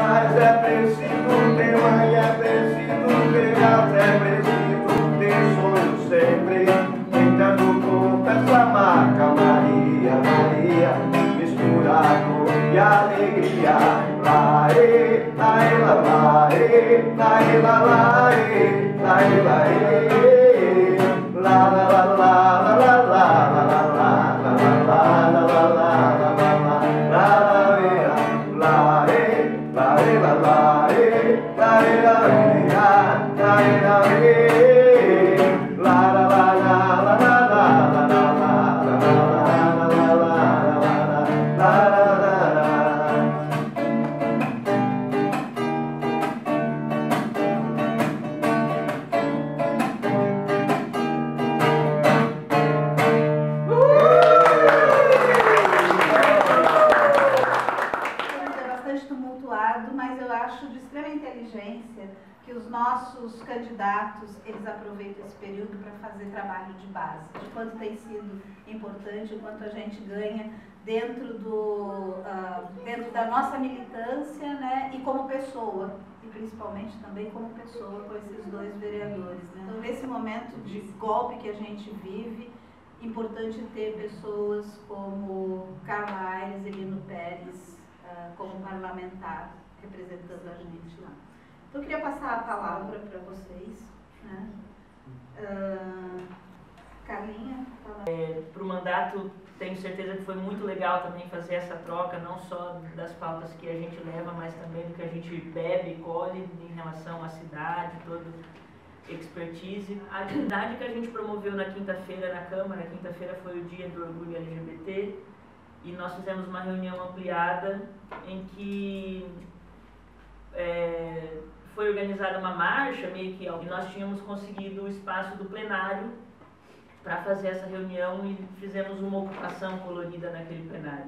Mas é preciso ter mãe, é preciso ter alta, é preciso ter sonho sempre. Tentando com essa marca, Maria, Maria, misturado e alegria. De quanto tem sido importante, o quanto a gente ganha dentro do ah, dentro da nossa militância, né, e como pessoa e principalmente também como pessoa com esses dois vereadores. Né? Então nesse momento de golpe que a gente vive importante ter pessoas como Carla Aires e Lino Pérez ah, como parlamentar representando a gente lá. Então eu queria passar a palavra para vocês. Né? Ah, Carlinha, fala. Para o mandato, tenho certeza que foi muito legal também fazer essa troca, não só das pautas que a gente leva, mas também do que a gente bebe e colhe em relação à cidade, todo expertise. A atividade que a gente promoveu na quinta-feira na Câmara, quinta-feira foi o dia do orgulho LGBT, e nós fizemos uma reunião ampliada em que é, foi organizada uma marcha, meio que, e nós tínhamos conseguido o espaço do plenário para fazer essa reunião e fizemos uma ocupação colorida naquele plenário.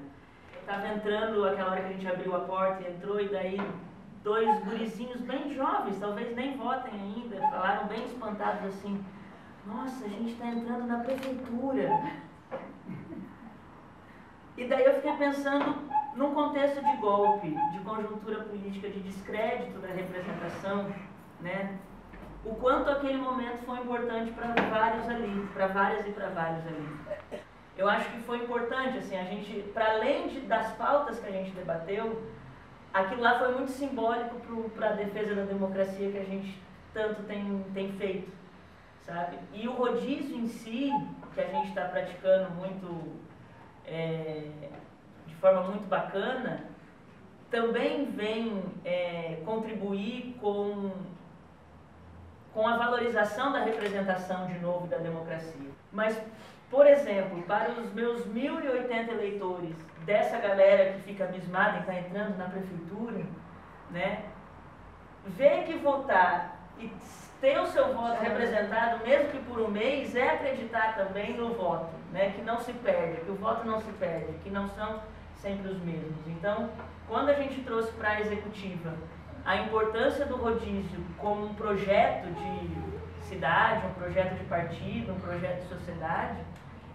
Estava entrando aquela hora que a gente abriu a porta entrou, e daí dois gurizinhos bem jovens, talvez nem votem ainda, falaram bem espantados assim, nossa, a gente está entrando na prefeitura. E daí eu fiquei pensando num contexto de golpe, de conjuntura política, de descrédito da representação, né? O quanto aquele momento foi importante para vários ali, para várias e para vários ali. Eu acho que foi importante, assim, a gente, para além de, das pautas que a gente debateu, aquilo lá foi muito simbólico para a defesa da democracia que a gente tanto tem, tem feito, sabe? E o rodízio em si, que a gente está praticando muito, é, de forma muito bacana, também vem é, contribuir com, com a valorização da representação de novo da democracia. Mas, por exemplo, para os meus 1.080 eleitores dessa galera que fica abismada em estar entrando na prefeitura, né, ver que votar e ter o seu voto representado, mesmo que por um mês, é acreditar também no voto, né, que não se perde, que o voto não se perde, que não são sempre os mesmos. Então, quando a gente trouxe para a executiva a importância do rodízio como um projeto de cidade, um projeto de partido, um projeto de sociedade,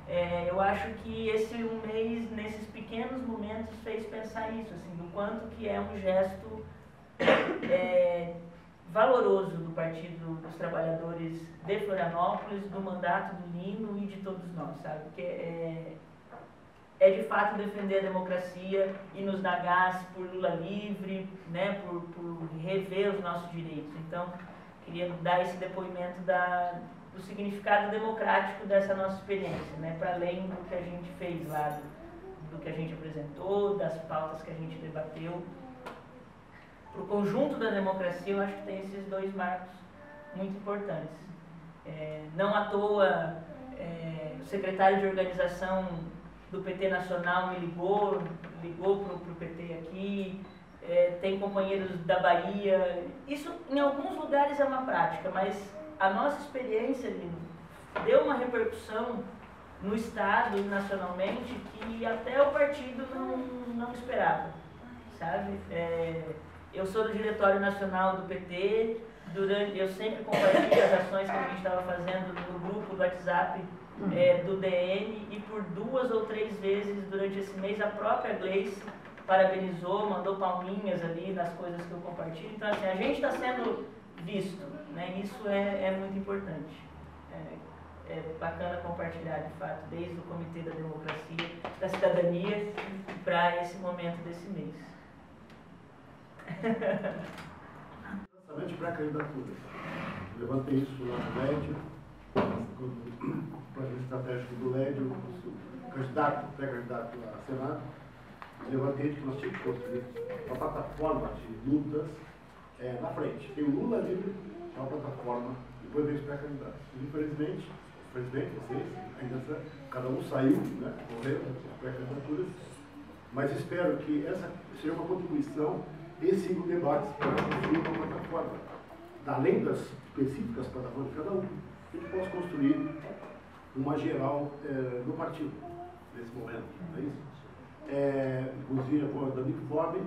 é, eu acho que esse um mês, nesses pequenos momentos, fez pensar isso, assim, do quanto que é um gesto é, valoroso do Partido dos Trabalhadores de Florianópolis, do mandato do Lino e de todos nós, sabe? Porque é, é de fato defender a democracia e nos dar gás por Lula livre, né, por, por rever os nossos direitos. Então, queria dar esse depoimento da, do significado democrático dessa nossa experiência, né, para além do que a gente fez lá, do, do que a gente apresentou, das pautas que a gente debateu. Para o conjunto da democracia, eu acho que tem esses dois marcos muito importantes. É, não à toa, é, o secretário de organização do PT Nacional me ligou, ligou para o PT aqui, é, tem companheiros da Bahia. Isso em alguns lugares é uma prática, mas a nossa experiência deu uma repercussão no Estado e nacionalmente que até o partido não, não esperava, sabe? É, eu sou do Diretório Nacional do PT, durante, eu sempre compartilho as ações que a gente estava fazendo no grupo do WhatsApp é, do DN e por duas ou três vezes durante esse mês a própria Gleice parabenizou, mandou palminhas ali nas coisas que eu compartilho. Então, assim, a gente está sendo visto, né? Isso é, é muito importante. É, é, bacana compartilhar, de fato, desde o Comitê da Democracia, da Cidadania, para esse momento desse mês. Lançamento de pré-candidaturas. Levantei isso lá no LED, o plano estratégico do LED, o candidato, pré-candidato a Senado, levantei que nós tínhamos que construir uma plataforma de lutas é, na frente. Tem o Lula livre, é uma plataforma, depois vem os pré-candidatos. Infelizmente, o presidente, vocês, ainda cada um saiu, né, morreu as pré-candidaturas, mas espero que essa seja uma contribuição e cinco debates para construir uma plataforma. Além das específicas plataformas de cada um, a gente possa construir uma geral é, no partido, nesse momento. Não é isso? É, inclusive, a da Uniforme,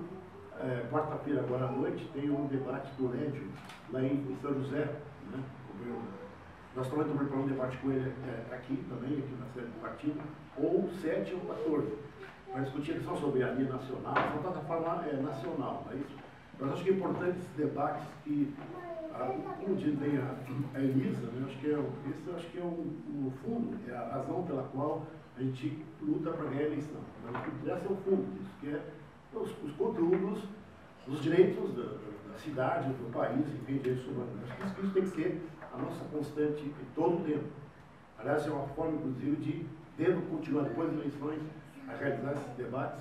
é, quarta-feira, agora à noite, tem um debate do Lédio, lá em São José. Né? Nós também estamos preparando um debate com ele é, aqui também, aqui na sede do partido, ou 7 ou 14, para discutir a questão soberania nacional, uma plataforma é, nacional, não é isso? Mas acho que é importante esses debates que, como diz bem a, a Elisa, né? acho que é, esse acho que é o, fundo, é a razão pela qual a gente luta para ganhar a eleição. Mas o que interessa é o fundo disso, que é os, os conteúdos, os direitos da, da, cidade, do país, enfim, direitos humanos. Acho que isso, tem que ser a nossa constante em todo o tempo. Aliás, é uma forma, inclusive, de, tendo continuar depois das eleições, a realizar esses debates,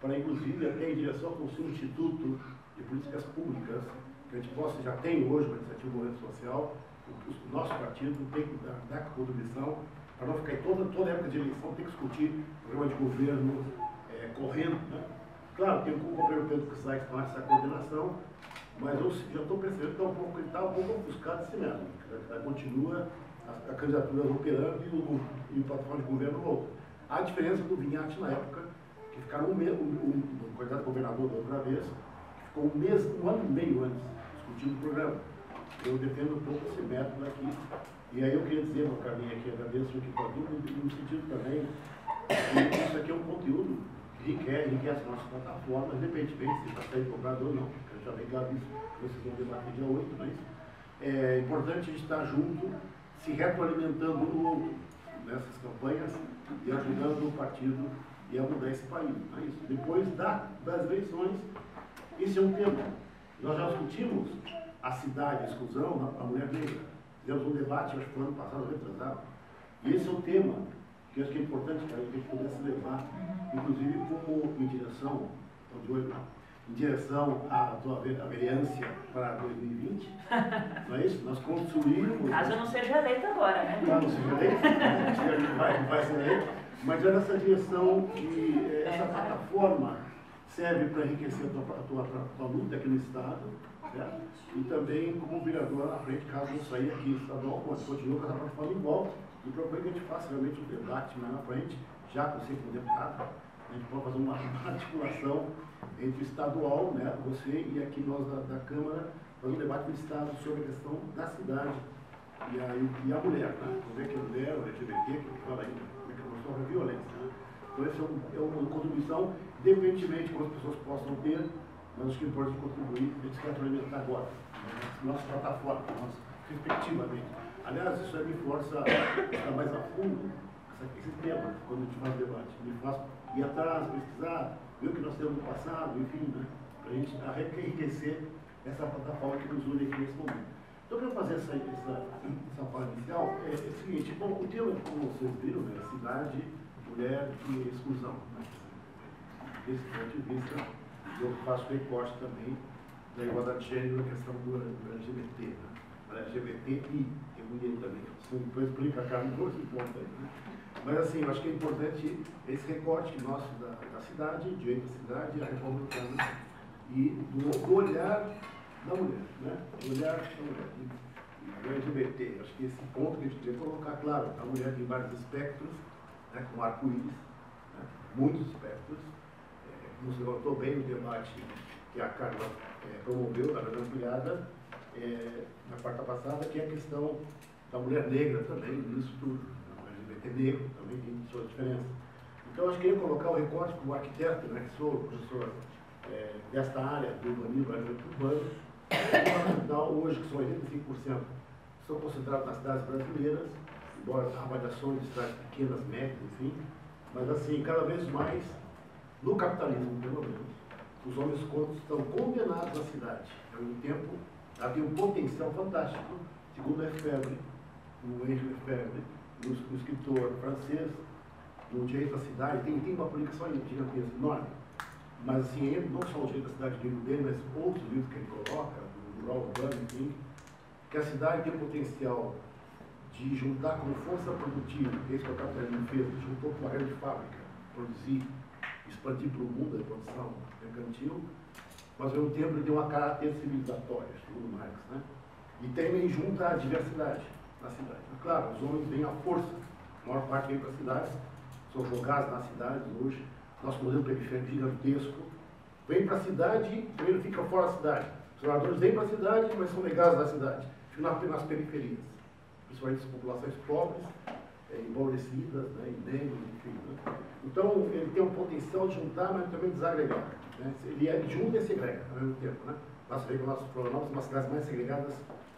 para, inclusive, até em direção ao Instituto de Políticas Públicas, que a gente possa, já tem hoje uma iniciativa do movimento social, o nosso partido tem que dar, dar contribuição para não ficar em toda, toda época de eleição, tem que discutir programa de governo é, correndo. Né? Claro, tem o companheiro Pedro que sai faz essa coordenação, mas eu já estou percebendo que está um pouco, está um pouco ofuscado esse mesmo. Continua a, a candidatura operando e o, e o plataforma de governo outro. A diferença do Vinhate na época, que ficaram um mês, o, o, o candidato governador da outra vez, que ficou um mês, um ano e meio antes, discutindo o programa. Eu defendo um pouco esse método aqui, e aí eu queria dizer, meu caminho aqui, agradeço o que está vindo, no sentido também que isso aqui é um conteúdo que requer, enriquece a nossa plataforma, independentemente se está sendo cobrado ou não. Eu já aviso que vocês vão debater dia 8, mas é importante a gente estar junto, se retroalimentando um no outro nessas campanhas e ajudando o partido e a mudar esse país. É isso. Depois da, das eleições, esse é um tema. Nós já discutimos a cidade, a exclusão, a mulher negra. Fizemos um debate, acho que foi ano passado, retrasado. E esse é o tema que eu acho que é importante que a gente pudesse levar, inclusive como em direção, de hoje, em direção à tua vereância para 2020. Não é isso? Nós construímos. Caso eu não seja eleito agora, né? Caso não seja eleito, gente vai, vai ser eleito. Mas é nessa direção que eh, essa plataforma serve para enriquecer a tua, a tua, a tua luta aqui no Estado Certo? E também como vereador na frente, caso não saia aqui estadual, com essa plataforma igual. E propõe que a gente faça realmente um debate mais na frente, já com você como deputado, a gente pode fazer uma articulação entre o estadual, né, você e aqui nós da, da Câmara, fazer um debate no Estado sobre a questão da cidade e a, e a mulher, né? Como é que a mulher, o LGBT, que eu falo ainda, como é que ela sofre violência. Né? Então, essa é, é uma contribuição, independentemente de quantas pessoas possam ter, mas acho que é importante contribuir, quer alimentar agora, né? nossa plataforma, nossa, respectivamente. Aliás, isso aí me força a estar mais a fundo esse tema, quando a gente faz debate. Me faz ir atrás, pesquisar, ver o que nós temos no passado, enfim, né? para a gente enriquecer essa plataforma que nos une aqui nesse momento. Então, quero fazer essa, essa, essa parte inicial. É, é o seguinte, bom, o tema, como vocês viram, é cidade, mulher e exclusão. Né? Desse ponto de vista, eu faço recorte também da igualdade de gênero na questão do, do LGBT. Né? LGBTI, tem mulher também. Depois explica a Carmen dois pontos aí. Né? Mas assim, eu acho que é importante esse recorte nosso da, da cidade, direito da cidade, a republicana, e do, do, olhar da mulher, né? Olhar da mulher. E, LGBT, acho que esse ponto que a gente tem que colocar claro, a mulher tem vários espectros, né, com arco-íris, né, muitos espectros, nos levantou bem no debate que a Carla é, promoveu, na ampliada, é, na quarta passada, que é a questão da mulher negra também, nisso tudo. O LGBT negro também tem sua diferença. Então, acho que eu queria colocar o recorte como arquiteto, né, que sou professor é, desta área do urbanismo urbano, afinal, hoje, que são 85%, são concentrados nas cidades brasileiras, embora avaliações de cidades pequenas, médias, enfim, mas assim, cada vez mais, no capitalismo, pelo menos, os homens contos estão condenados à cidade. Ao mesmo tempo, tem um potencial fantástico, segundo Lefebvre, o Henri Lefebvre, um escritor francês, no direito da cidade, tem, tem uma publicação gigantesca, enorme. Mas assim, não só o direito da cidade, o livro dele, mas outros livros que ele coloca, do rural urbano, enfim, que a cidade tem potencial de juntar como força produtiva, que é isso que o capitalismo fez, juntou com uma grande fábrica, produzir, expandir para o mundo a produção mercantil, mas ao mesmo tempo ele tem uma caráter civilizatória, segundo Marx, né? E também junta a diversidade na cidade. Claro, os homens vêm à força, a maior parte vem para as cidades, são jogados nas cidades hoje, nosso modelo periférico gigantesco, vem para a cidade, primeiro fica fora da cidade. Os moradores vêm para a cidade, mas são legados da cidade, ficam nas periferias, principalmente as populações pobres, é, empobrecidas, né, negros, enfim. Né? Então, ele tem um potencial de juntar, mas também desagregar. Né? Ele é, junta e segrega ao mesmo tempo. Né? Nós vemos que nossos Florianópolis são uma das cidades mais segregadas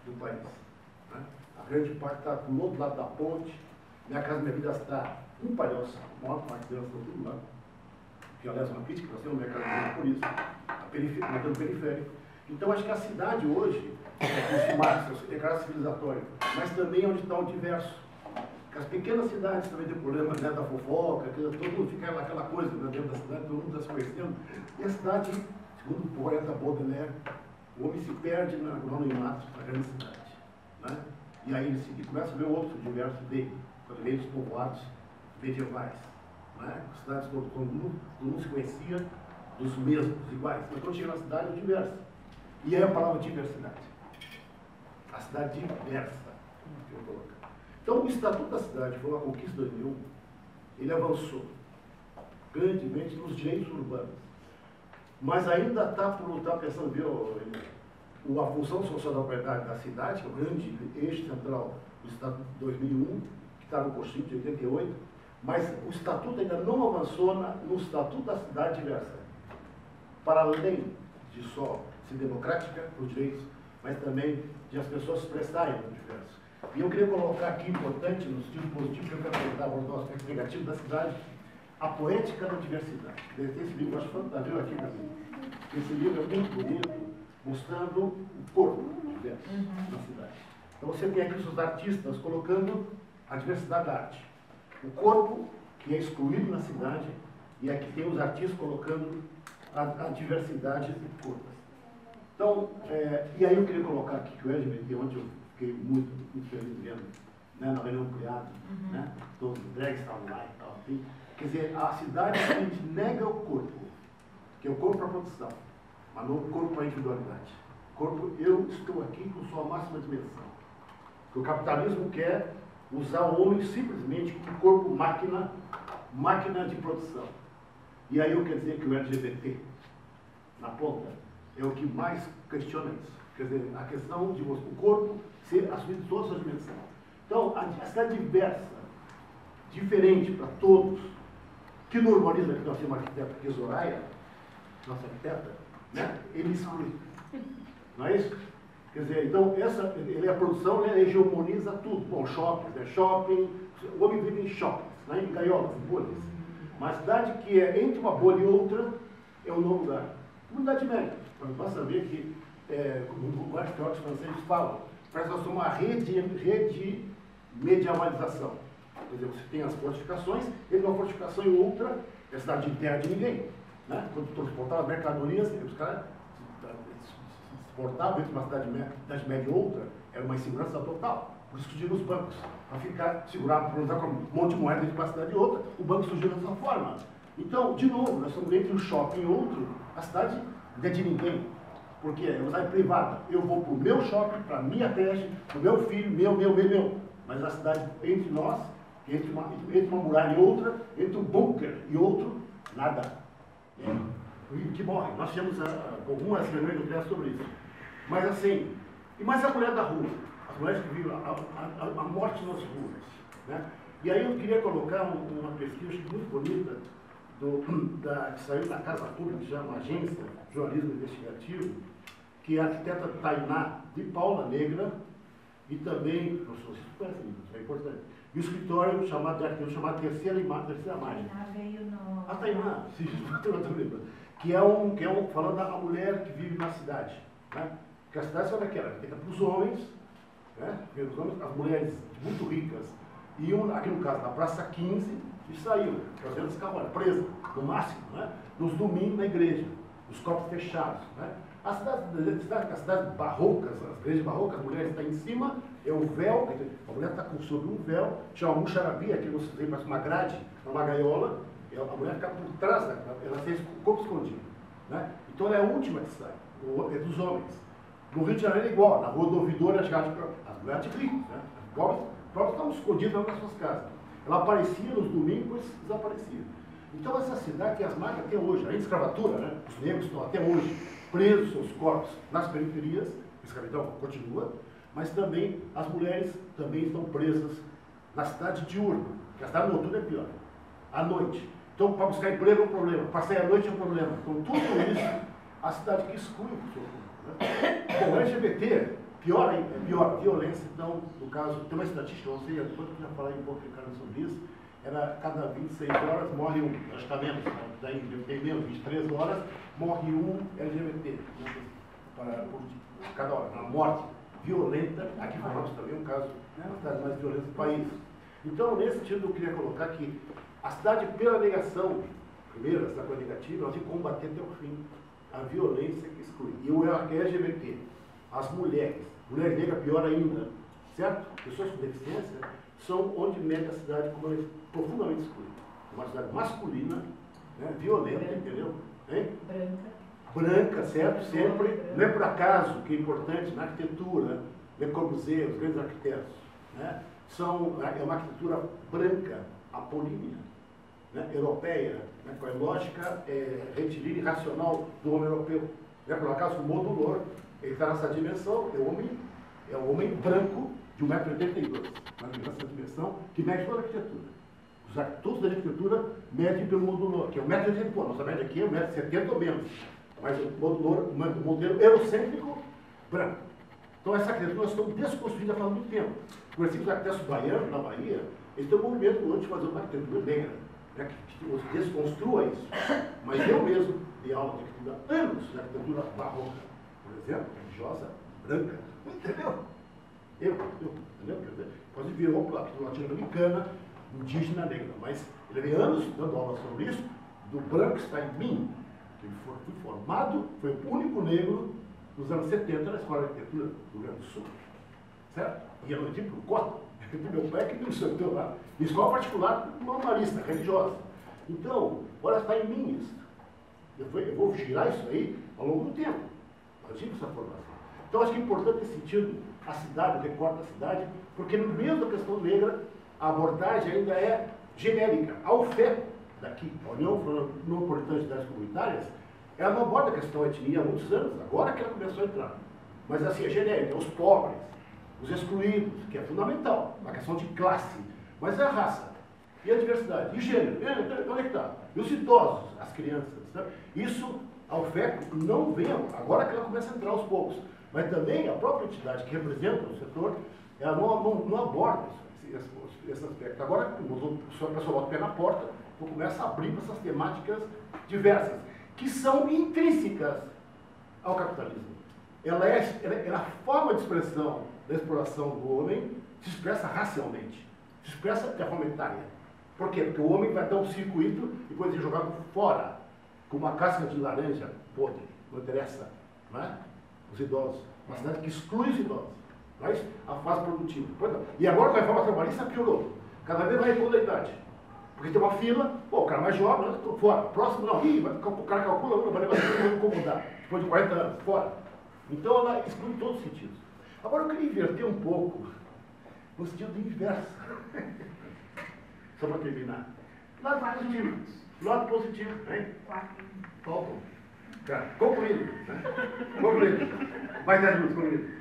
do país. Né? A grande parte está do outro lado da ponte, minha casa, minha vida está um palhaço, a maior parte delas estão tudo lá. Que, aliás, é uma crítica que nós temos no mercado por isso, a periferia, o periférico. Então, acho que a cidade hoje, é, Marx, é cara civilizatório, mas também é onde está o diverso. As pequenas cidades também tem problema né, da fofoca, que todo mundo fica aquela coisa né, dentro da cidade, todo mundo está se conhecendo. E a cidade, segundo o poeta Baudelaire, o homem se perde no anonimato da grande cidade. Né? E aí ele, se, ele começa a ver outro diverso dele, quando vem dos povoados medievais. Né? Cidades todo, todo, mundo, todo mundo se conhecia dos mesmos, iguais. Quando chega na cidade é diversa. E é a palavra diversidade. A cidade diversa. Então, o Estatuto da Cidade foi uma conquista de 2001. Ele avançou grandemente nos direitos urbanos. Mas ainda está por lutar, pensando, viu, a função social da propriedade da cidade, que é o grande eixo central do Estatuto de 2001, que está no Constituinte de 88, mas o Estatuto ainda não avançou na, no Estatuto da Cidade Diversa. Para além de só democrática para os direitos, mas também de as pessoas se expressarem no diverso. E eu queria colocar aqui, importante, no sentido positivo, que eu quero apresentar o aspecto negativo da cidade, a poética da diversidade. Esse livro acho fantástico, aqui para mim. Esse livro é muito bonito, mostrando o corpo diverso da cidade. Então você tem aqui os artistas colocando a diversidade da arte. O corpo, que é excluído na cidade, e aqui tem os artistas colocando a, a diversidade do corpo. Então, é, e aí eu queria colocar aqui que o LGBT, onde eu fiquei muito, muito feliz vendo, né, na reunião criada, uhum. né, todos os drags estavam lá e tal. Assim. Quer dizer, a cidade a gente nega o corpo, que é o corpo para a produção, mas não o corpo para a individualidade. O corpo, eu estou aqui com sua máxima dimensão. Porque o capitalismo quer usar o homem simplesmente como corpo máquina, máquina de produção. E aí eu quero dizer que o LGBT, na ponta, é o que mais questiona isso. Quer dizer, a questão de o corpo ser assumido toda a sua dimensão. Então, a cidade diversa, diferente para todos, que no urbanismo aqui nós temos uma arquiteta que é Zoraia, nossa arquiteta, né? ele exclui. Não é isso? Quer dizer, então, essa, ele, a produção ele hegemoniza tudo. Bom, shopping, né? shopping, o homem vive em shoppings, né? em gaiolas, em bolhas. Uma cidade que é entre uma bolha e outra é um novo lugar. Uma média. Basta ver que, é, como vários teóricos franceses falam, parece que uma rede, rede medievalização. Quer dizer, você tem as fortificações, entre uma fortificação e outra, é cidade de terra de ninguém. Né? Quando transportava mercadorias, os caras exportavam entre uma cidade, cidade média e outra, era uma insegurança total. Por isso surgiram os bancos, para ficar, segurar, para usar como um monte de moeda entre uma cidade e outra, o banco surgiu dessa forma. Então, de novo, nós estamos entre um shopping e outro, a cidade não é de ninguém. Porque é uma cidade privada. Eu vou para o meu shopping, para a minha creche, para o meu filho, meu, meu, meu, meu. Mas a cidade entre nós, entre uma, entre uma muralha e outra, entre um bunker e outro, nada. É. Que morre. Nós temos uh, algumas reuniões nucleares sobre isso. Mas assim, e mais a mulher da rua, as mulheres que vivem a, a, a morte nas ruas. Né? E aí eu queria colocar um, uma pesquisa muito bonita do, da, que saiu da Casa Pública, que chama Agência Jornalismo Investigativo, que é a arquiteta Tainá de Paula Negra e também, professor, vocês conhecem isso, é importante, e o escritório chamado de arquitetura chamado Terceira, Ima, Terceira Margem. veio no... A Tainá, sim, que é um, que é um, falando da mulher que vive na cidade. Né? Porque a cidade sabe aquela, feita para os homens, né? Os homens, as mulheres muito ricas iam, aqui no caso, na Praça 15, e saíam, fazendo ficavam presas, no máximo, né? nos domingos na igreja, os corpos fechados. Né? As cidades, as cidades barrocas, as igrejas barrocas, as mulheres estão em cima, é o véu, a mulher está sobre um véu, chama um xarabi, aqui você vê, uma grade, uma gaiola, a mulher fica por trás, ela tem o corpo escondido. Né? Então ela é a última que sai, é dos homens. No Rio de Janeiro é igual, na rua do ouvidor, as mulheres de ricos, né? as pobres, pobres estão escondidas nas suas casas. Ela aparecia nos domingos desaparecia. Então essa cidade tem as marcas até hoje, a escravatura, né? os negros estão até hoje presos seus corpos nas periferias, a escravidão continua, mas também as mulheres também estão presas na cidade diurna, que a cidade noturna é pior, à noite. Então, para buscar emprego é um problema, para sair à noite é um problema. Então, tudo isso, a cidade que exclui o seu né? Bom, LGBT, pior ainda, é pior, violência, então, no caso, tem uma estatística, não sei, depois eu já falar um pouco sobre isso, era cada 26 horas morre um, acho que está menos, daí tem menos, 23 horas, morre um LGBT, né? para, por cada hora, uma morte violenta, aqui falamos também um caso, né, cidade mais violenta do país. Então, nesse sentido, eu queria colocar que a cidade, pela negação, primeiro, a cidade negativa, nós temos que combater até o fim a violência que exclui. E o LGBT, as mulheres, mulher negra pior ainda, certo? Pessoas com deficiência são onde mede a cidade como é profundamente excluída. Uma cidade masculina, né, violenta, Branca. entendeu? Hein? Branca. Branca, certo? Sempre. Não é por acaso que é importante na arquitetura, Le Corbusier, os grandes arquitetos, né? São, é uma arquitetura branca, apolínea né, europeia, né, com a lógica é, retilínea e racional do homem europeu. Né, por acaso, o modulor, ele está nessa dimensão, é o homem, é o homem branco de 1,82m, nessa dimensão, que mede toda a arquitetura. Os arquitetos da arquitetura medem pelo modulor, que é 1,80m. Nossa média aqui é 1,70m ou menos. Mas o modulor, o modelo eurocêntrico, branco. Então essa arquitetura nós estamos desconstruindo há muito tempo. Por exemplo, os arquitetos baianos na Bahia, eles têm um movimento hoje de fazer uma arquitetura negra né, que desconstrua isso. Mas eu mesmo dei aula de arquitetura anos de arquitetura barroca, por exemplo, religiosa, branca. Entendeu? Eu, eu, entendeu? Quase virou latino-americana, indígena negra. Mas ele veio anos dando aula sobre isso, do branco está em mim, que foi, formado, foi o único negro nos anos 70 na Escola de Arquitetura do Rio Grande do Sul. Certo? E eu tive por cota do meu pai que me instruiu lá. Escola particular normalista, religiosa. Então, olha, está em mim isso. Eu vou, eu vou girar isso aí ao longo do tempo. Eu tive essa formação. Então, acho que é importante nesse sentido a cidade, o recorte da cidade, porque no meio da questão negra, a abordagem ainda é genérica. A UFE, daqui, a União Metropolitana de Cidades Comunitárias, ela não aborda a questão etnia há muitos anos, agora que ela começou a entrar. Mas assim, é genérica, é os pobres, os excluídos, que é fundamental, uma questão de classe, mas é a raça, e a diversidade, e gênero, e, onde é que está? E os idosos, as crianças. Né? Isso, a UFEC não vem, agora que ela começa a entrar aos poucos, mas também a própria entidade que representa o setor, ela não, não, não aborda esse, esse, aspecto. Agora, o pessoal bota o pé na porta, então começa a abrir essas temáticas diversas, que são intrínsecas ao capitalismo. Ela é, ela é a forma de expressão da exploração do homem se expressa racialmente, se expressa de forma etária. Por quê? Porque o homem vai dar um circuito e pode ser jogado fora, com uma casca de laranja podre, não interessa, não é? Os idosos. Uma cidade que exclui os idosos. Mas a fase produtiva. E agora com a reforma trabalhista piorou. Cada vez mais toda a idade. Porque tem uma fila, pô, o cara mais jovem, né, fora. Próximo não, ih, o cara calcula, vai levar vai incomodar. Depois de 40 anos, fora. Então ela exclui todos os sentidos. Agora eu queria inverter um pouco no sentido inverso. Só para terminar. Lado positivo. Lado positivo, hein? Faltam. Cara, concluindo. Né? Concluindo. Mas,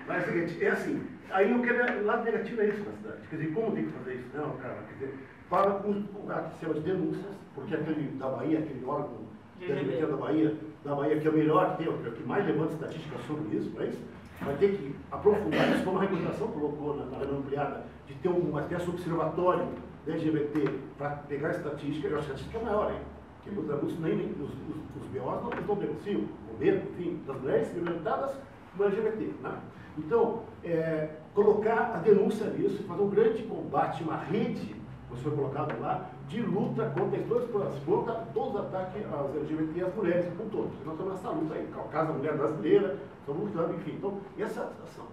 mas é o seguinte, é assim, aí o que é lado negativo é isso na cidade. Quer dizer, como tem que fazer isso? Não, cara, quer dizer, fala com o sistema de denúncias, porque aquele da Bahia, aquele órgão da LGBT da Bahia, da Bahia, que é o melhor que tem, é o que mais levanta estatísticas sobre isso, não é isso? Vai ter que aprofundar isso, como a recomendação colocou na, na reunião ampliada, de ter espécie de observatório LGBT para pegar estatística, e a estatística é maior, hein? Porque os anúncios, nem, os, os, os BOs não, não denunciam, o medo, enfim, das mulheres experimentadas no LGBT. Né? Então, é, colocar a denúncia nisso, fazer um grande combate, uma rede, você foi colocado lá, de luta contra todos, contra todos os ataques aos LGBT e às mulheres, com todos. Nós estamos nessa luta aí, o caso da mulher brasileira, estamos lutando, enfim. Então, essa é a situação.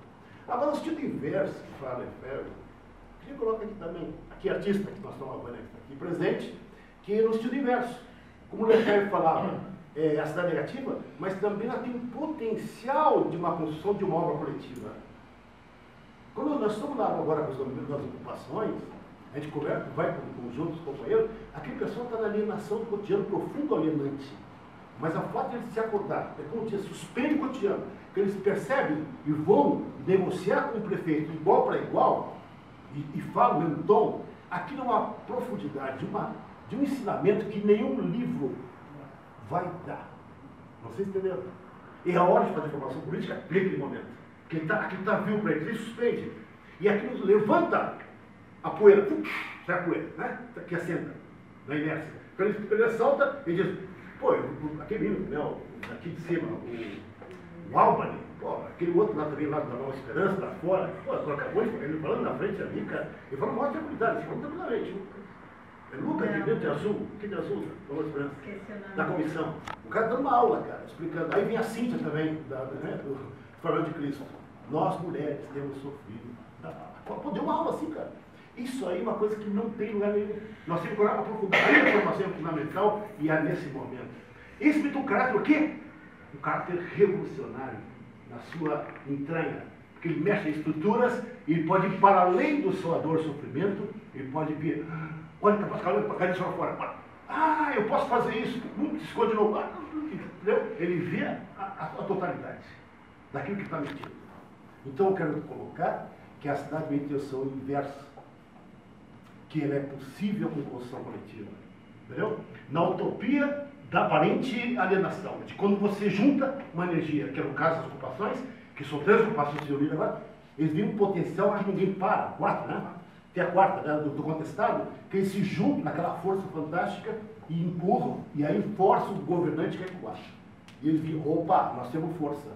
Agora, no sentido inverso, que fala Lefebvre, que coloca aqui também, aqui artista que nós estamos avaliando aqui presente, que é no sentido inverso. Como o Lefebvre falava, é, a cidade negativa, mas também ela tem um potencial de uma construção de uma obra coletiva. Quando nós estamos lá agora com as ocupações, a gente conversa, vai com, os outros companheiros, aquele pessoal está na alienação do cotidiano, profundo alienante. Mas a fato de se acordar, é como diz, suspende o cotidiano, que eles percebem e vão negociar com o prefeito igual para igual, e, e falam em tom, aquilo é uma profundidade, uma, de um ensinamento que nenhum livro vai dar. Se entenderam. E a hora de fazer formação política, naquele momento. Porque tá, aquilo está vivo para ele, ele suspende. E aquilo levanta a poeira, pum, sai a poeira, né? Que assenta na inércia. Quando ele, ele salta, ele diz, pô, aquele menino, né, aqui de cima, o, o Albany, pô, aquele outro lá também, lá da Nova Esperança, lá fora, pô, acabou ele falando na frente ali, cara, ele falou maior tranquilidade, ele falou tranquilamente. É Lucas de dentro de azul, que de azul, Nova Esperança, da comissão. O cara dando uma aula, cara, explicando. Aí vem a Cíntia também, da, né, do Falando de Cristo. Nós, mulheres, temos sofrido. Pô, deu uma aula assim, cara. Isso aí é uma coisa que não tem lugar nenhum. Nós temos que aprofundar a informação fundamental e é nesse momento. Esse tem um caráter o quê? Um caráter revolucionário na sua entranha. Porque ele mexe em estruturas, ele pode ir para além do sua dor sofrimento, ele pode vir, olha para Pascal, olha para cá, fora. Ah, eu posso fazer isso, um se esconde no lugar. Entendeu? Ele vê a, a, a totalidade daquilo que está metido. Então eu quero colocar que a cidade tem intenção inversa que ela é possível com construção coletiva. Entendeu? Na utopia da aparente alienação, de quando você junta uma energia, que é no caso das ocupações, que são três ocupações se agora, eles viram um potencial que ninguém para, quatro, né? Tem a quarta né, do, do contestado, que eles se juntam naquela força fantástica e empurram, e aí forçam o governante que é baixo. E eles viram, opa, nós temos força.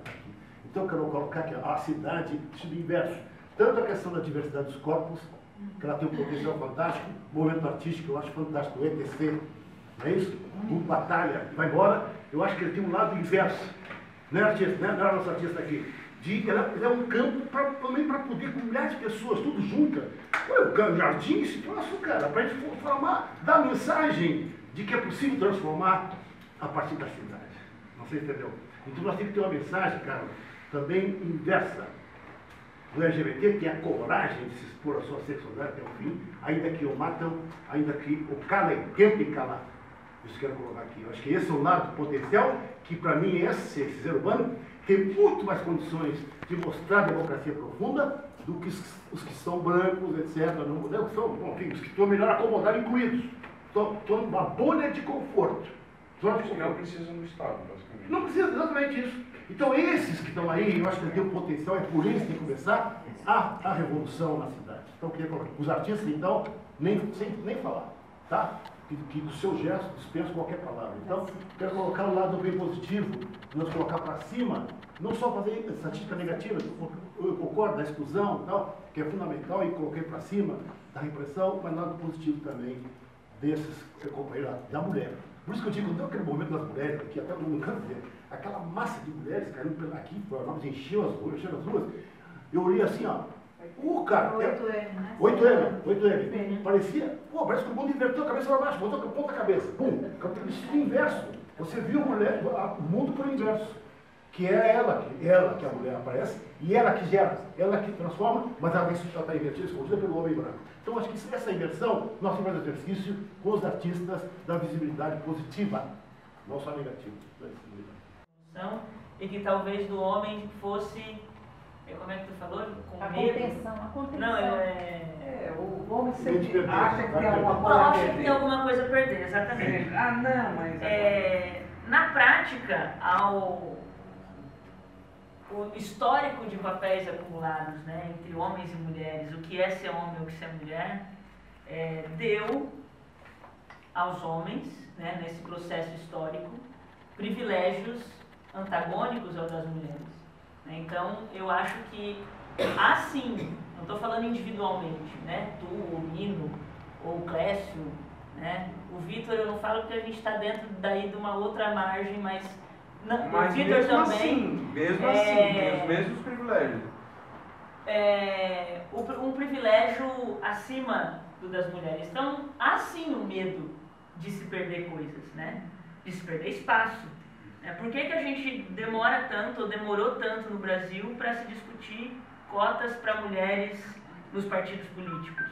Então eu quero colocar que a cidade, sentido inverso, tanto a questão da diversidade dos corpos, que ela tem um potencial fantástico, movimento artístico, eu acho fantástico, o ETC, não é isso? O Batalha, vai embora, eu acho que ele tem um lado inverso, não é artista, não é, não é nosso artista aqui, de, ela, ela é um campo pra, também para poder, com milhares de pessoas, tudo juntas, o jardim, se troço, cara, para a gente formar, dar a mensagem de que é possível transformar a partir da cidade. Não sei se entendeu? Então nós temos que ter uma mensagem, cara, também inversa do LGBT, que é a coragem de se expor a sua sexualidade até o fim, ainda que o matam, ainda que o calem, tentem calar. Isso quero colocar aqui. Eu acho que esse é um lado potencial que, para mim, esse, esse ser humano tem muito mais condições de mostrar democracia profunda do que os que são brancos, etc. Não, não são, enfim, os que estão melhor acomodados, incluídos. Estão, estão numa bolha de conforto. Não, não precisam do Estado, basicamente. Não precisa exatamente isso. Então, esses que estão aí, eu acho que tem um potencial, é por eles que tem que começar a, a revolução na cidade. Então, eu queria colocar. Os artistas, então, nem, sem, nem falar, tá? Que, que do seu gesto dispensa qualquer palavra. Então, quero colocar o lado bem positivo, nós colocar para cima, não só fazer estatística negativa, eu concordo da exclusão tal, que é fundamental, e coloquei para cima da repressão, mas lado positivo também desses companheiros da mulher. Por isso que eu digo, não aquele momento das mulheres aqui, até todo mundo cansa aquela massa de mulheres caindo aqui, Florianópolis encheu as ruas, encheu as ruas. Eu olhei assim, ó. O cara. 8M, né? 8M, 8M. Parecia, pô, parece que o mundo inverteu a cabeça para baixo, botou a ponta cabeça. Pum, capitalismo inverso. Você viu mulher, o mundo por inverso. Que é ela, que, ela que a mulher aparece, e ela que gera, ela que transforma, mas ela está invertida, escondida pelo homem branco. Então, acho que essa inversão, nós temos exercício com os artistas da visibilidade positiva, não só negativa da visibilidade e que talvez do homem fosse, é, como é que tu falou? Com A medo. contenção, a contenção. Não, é... É, o homem sempre perder, acha que tem alguma perder. coisa a acha que tem perder. alguma coisa a perder, exatamente. É, Ah, não, mas... É, na prática, ao o histórico de papéis acumulados né, entre homens e mulheres, o que é ser homem ou o que é ser mulher, é, deu aos homens, né, nesse processo histórico, privilégios antagônicos aos das mulheres. Né. Então, eu acho que, assim, não estou falando individualmente, né, tu, o Nino, ou o Clécio, né, o Vitor eu não falo porque a gente está dentro daí de uma outra margem, mas não, o Mas Vitor mesmo também assim, mesmo é- assim, tem os mesmos privilégios. é, o um privilégio acima do das mulheres. Então, há sim um medo de se perder coisas, né? De se perder espaço. Né? Por que, que a gente demora tanto, ou demorou tanto no Brasil para se discutir cotas para mulheres nos partidos políticos?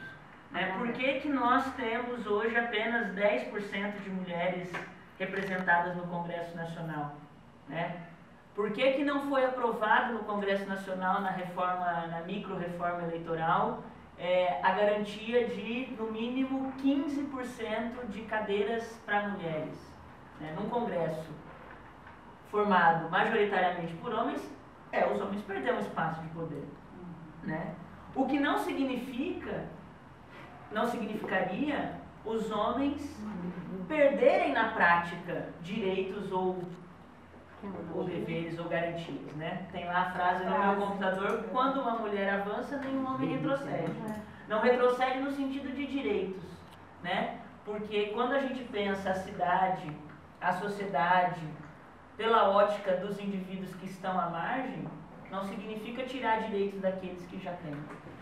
Né? Por que, que nós temos hoje apenas 10% de mulheres representadas no Congresso Nacional? Né? Por que, que não foi aprovado no Congresso Nacional, na reforma, na micro-reforma eleitoral, é, a garantia de, no mínimo, 15% de cadeiras para mulheres? Né? Congresso formado majoritariamente por homens, é, os homens perderam espaço de poder. Né? O que não significa, não significaria os homens perderem na prática direitos ou ou deveres ou garantias, né? Tem lá a frase no meu computador, quando uma mulher avança, nenhum homem retrocede. Não retrocede no sentido de direitos, né? Porque quando a gente pensa a cidade, a sociedade, pela ótica dos indivíduos que estão à margem, não significa tirar direitos daqueles que já têm.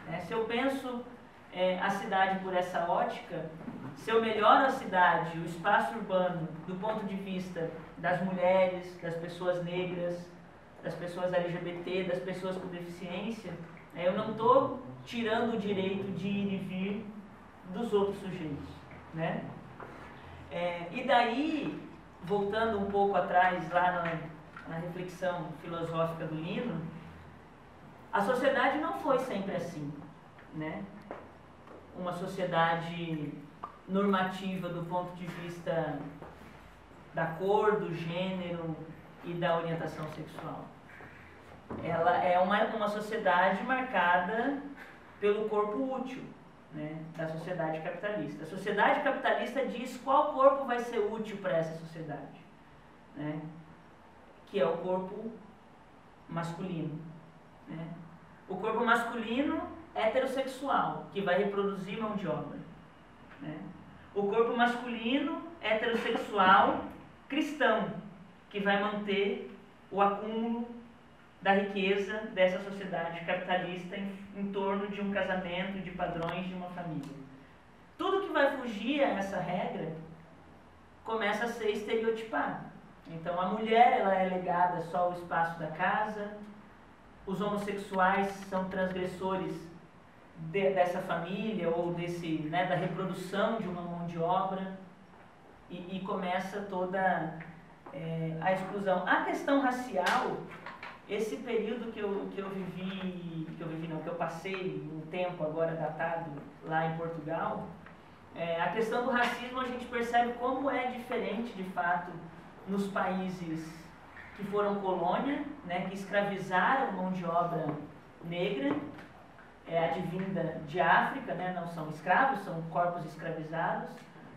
né? Se eu penso é, a cidade por essa ótica, se eu melhoro a cidade, o espaço urbano, do ponto de vista das mulheres, das pessoas negras, das pessoas LGBT, das pessoas com deficiência, né, eu não estou tirando o direito de ir e vir dos outros sujeitos. Né? É, e daí, voltando um pouco atrás, lá na, na reflexão filosófica do Lino, a sociedade não foi sempre assim. Né? Uma sociedade normativa do ponto de vista da cor, do gênero e da orientação sexual. Ela é uma, uma sociedade marcada pelo corpo útil né, da sociedade capitalista. A sociedade capitalista diz qual corpo vai ser útil para essa sociedade, né, que é o corpo masculino. Né. O corpo masculino heterossexual, que vai reproduzir mão de obra. Né. O corpo masculino heterossexual cristão, que vai manter o acúmulo da riqueza dessa sociedade capitalista em, em torno de um casamento, de padrões de uma família. Tudo que vai fugir a essa regra começa a ser estereotipado. Então a mulher ela é legada só ao espaço da casa, os homossexuais são transgressores de, dessa família ou desse, né, da reprodução de uma mão de obra e, e começa toda é, a exclusão. A questão racial, esse período que eu, que eu vivi, que eu vivi não, que eu passei um tempo agora datado lá em Portugal, é, a questão do racismo a gente percebe como é diferente de fato nos países que foram colônia, né, que escravizaram mão de obra negra, é, advinda de África, né, não são escravos, são corpos escravizados,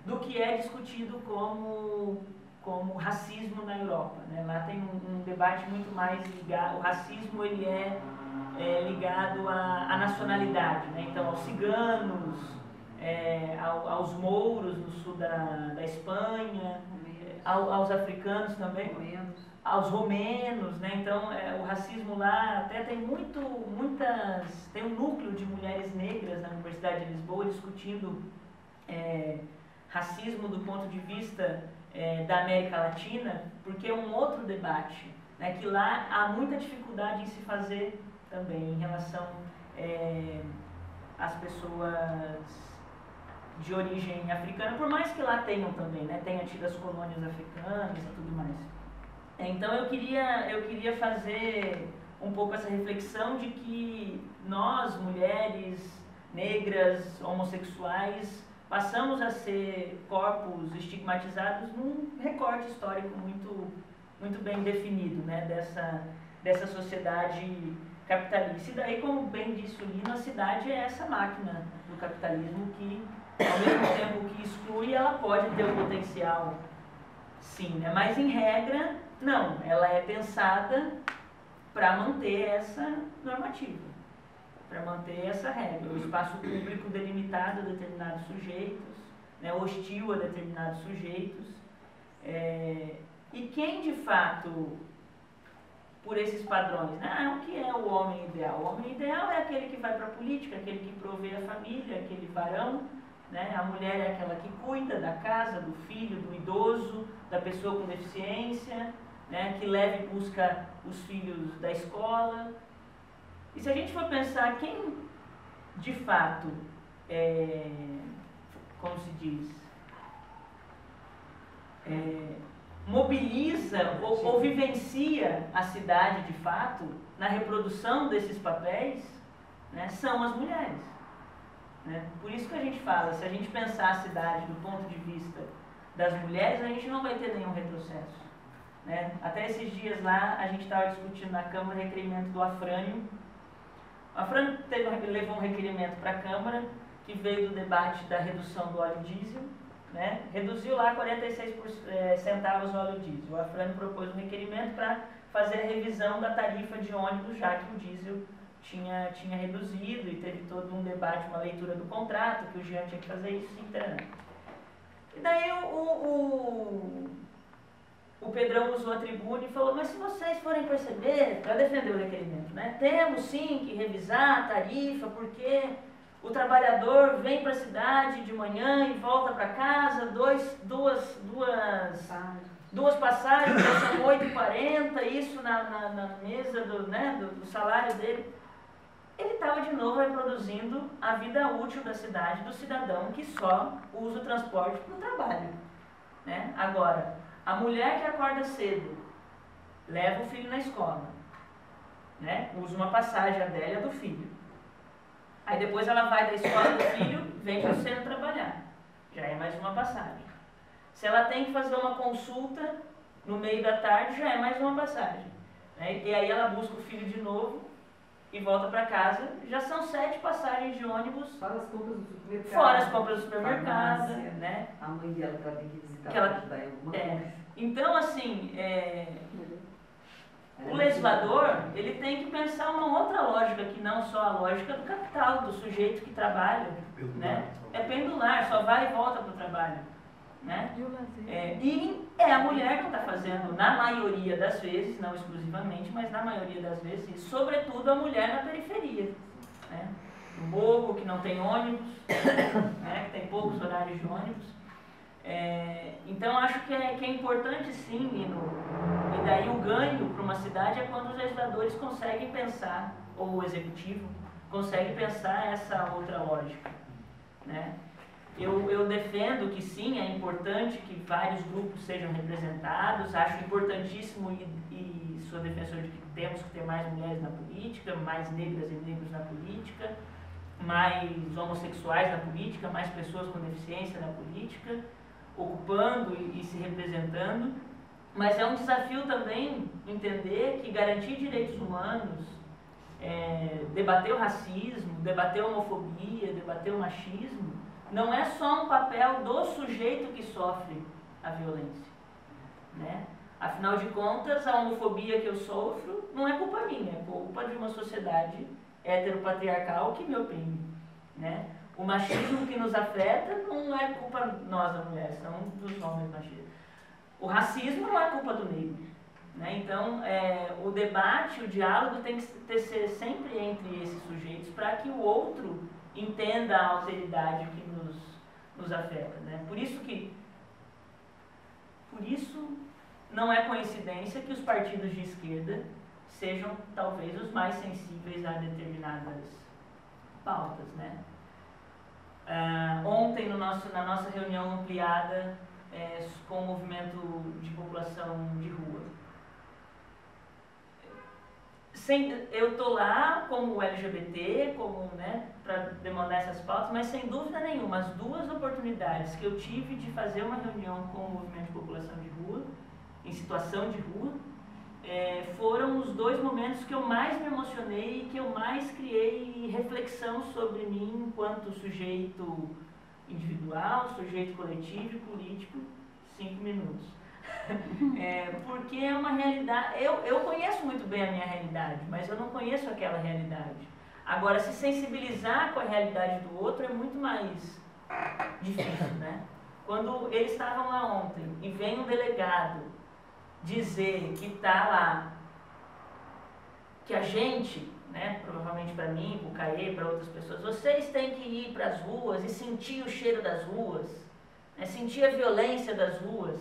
do que é discutido como, como racismo na Europa. Né? Lá tem um, um, debate muito mais ligado, o racismo ele é, é ligado à, à, nacionalidade, né? então aos ciganos, é, ao, aos mouros no sul da, da Espanha, ao, aos africanos também, aos romenos, né? então é, o racismo lá até tem muito, muitas, tem um núcleo de mulheres negras na Universidade de Lisboa discutindo é, racismo do ponto de vista é, da América Latina, porque é um outro debate, né, que lá há muita dificuldade em se fazer também em relação é, às pessoas de origem africana, por mais que lá tenham também, né, tenha tido as colônias africanas e tudo mais. Então eu queria, eu queria fazer um pouco essa reflexão de que nós, mulheres negras, homossexuais, passamos a ser corpos estigmatizados num recorte histórico muito, muito bem definido né, dessa, dessa sociedade capitalista. E daí, como bem disse o Lino, a cidade é essa máquina do capitalismo que, ao mesmo tempo que exclui, ela pode ter o potencial, sim, né? mas em regra, não, ela é pensada para manter essa normativa, para manter essa regra. O espaço público delimitado a determinados sujeitos, né, hostil a determinados sujeitos. É, e quem de fato, por esses padrões, né, ah, o que é o homem ideal? O homem ideal é aquele que vai para a política, aquele que provê a família, aquele varão. Né? A mulher é aquela que cuida da casa, do filho, do idoso, da pessoa com deficiência, né, que leva e busca os filhos da escola. E se a gente for pensar quem de fato, é, como se diz, é, mobiliza ou, ou vivencia a cidade de fato na reprodução desses papéis, né, são as mulheres. Né? Por isso que a gente fala, se a gente pensar a cidade do ponto de vista das mulheres, a gente não vai ter nenhum retrocesso. Né? Até esses dias lá, a gente estava discutindo na Câmara o requerimento do Afrânio. Afrânio teve, levou um requerimento para a Câmara, que veio do debate da redução do óleo diesel, né? reduziu lá 46 por, é, centavos o óleo diesel. O Afrânio propôs um requerimento para fazer a revisão da tarifa de ônibus, já que o diesel tinha, tinha reduzido e teve todo um debate, uma leitura do contrato, que o Jean tinha que fazer isso, então. E daí o, o, o Pedrão usou a tribuna e falou, mas se vocês forem perceber, para defender o requerimento, né? Temos sim que revisar a tarifa, porque o trabalhador vem para a cidade de manhã e volta para casa, dois, duas, duas, duas passagens, são 8,40, isso na, na, na, mesa do, né, do, do salário dele. Ele estava de novo reproduzindo a vida útil da cidade do cidadão que só usa o transporte para o trabalho. Né? Agora, a mulher que acorda cedo, leva o filho na escola, né? usa uma passagem a dela do filho. Aí depois ela vai da escola do filho, vem para o centro trabalhar. Já é mais uma passagem. Se ela tem que fazer uma consulta no meio da tarde, já é mais uma passagem. Né? E aí ela busca o filho de novo e volta para casa. Já são sete passagens de ônibus. Fora as compras do supermercado. Fora as compras do supermercado, farmácia, né? A mãe dela que ela tem que visitar Que ela- alguma É. Então, assim, é, o legislador ele tem que pensar uma outra lógica que não só a lógica do capital, do sujeito que trabalha, né? É pendular, só vai e volta para o trabalho, né? É, e é a mulher que está fazendo, na maioria das vezes, não exclusivamente, mas na maioria das vezes, e sobretudo a mulher na periferia, né? No morro, que não tem ônibus, né? que tem poucos horários de ônibus. É, então acho que é, que é importante sim, Lino, e daí o ganho para uma cidade é quando os legisladores conseguem pensar, ou o executivo consegue pensar essa outra lógica. Né? Eu, eu defendo que sim, é importante que vários grupos sejam representados, acho importantíssimo e, e sou defensor de que temos que ter mais mulheres na política, mais negras e negros na política, mais homossexuais na política, mais pessoas com deficiência na política, ocupando e, se representando. Mas é um desafio também entender que garantir direitos humanos, é, debater o racismo, debater a homofobia, debater o machismo, não é só um papel do sujeito que sofre a violência. Né? Afinal de contas, a homofobia que eu sofro não é culpa minha, é culpa de uma sociedade heteropatriarcal que me oprime. Né? O machismo que nos afeta não é culpa nós, da mulher, são dos homens machistas. O racismo não é culpa do negro. Né? Então, é, o debate, o diálogo tem que ser sempre entre esses sujeitos para que o outro entenda a alteridade que nos, nos afeta. Né? Por isso que, por isso, não é coincidência que os partidos de esquerda sejam talvez os mais sensíveis a determinadas pautas. Né? Uh, ontem, no nosso, na nossa reunião ampliada é, com o movimento de população de rua. Sem, eu estou lá como LGBT, como né, para demandar essas pautas, mas sem dúvida nenhuma, as duas oportunidades que eu tive de fazer uma reunião com o movimento de população de rua, em situação de rua, é, foram os dois momentos que eu mais me emocionei e que eu mais criei reflexão sobre mim enquanto sujeito individual, sujeito coletivo e político, cinco minutos. É, porque é uma realidade. Eu, eu conheço muito bem a minha realidade, mas eu não conheço aquela realidade. Agora, se sensibilizar com a realidade do outro é muito mais difícil, né? Quando eles estavam lá ontem e vem um delegado dizer que está lá, que a gente, né, provavelmente para mim, para o Caê, para outras pessoas, vocês têm que ir para as ruas e sentir o cheiro das ruas, né, sentir a violência das ruas.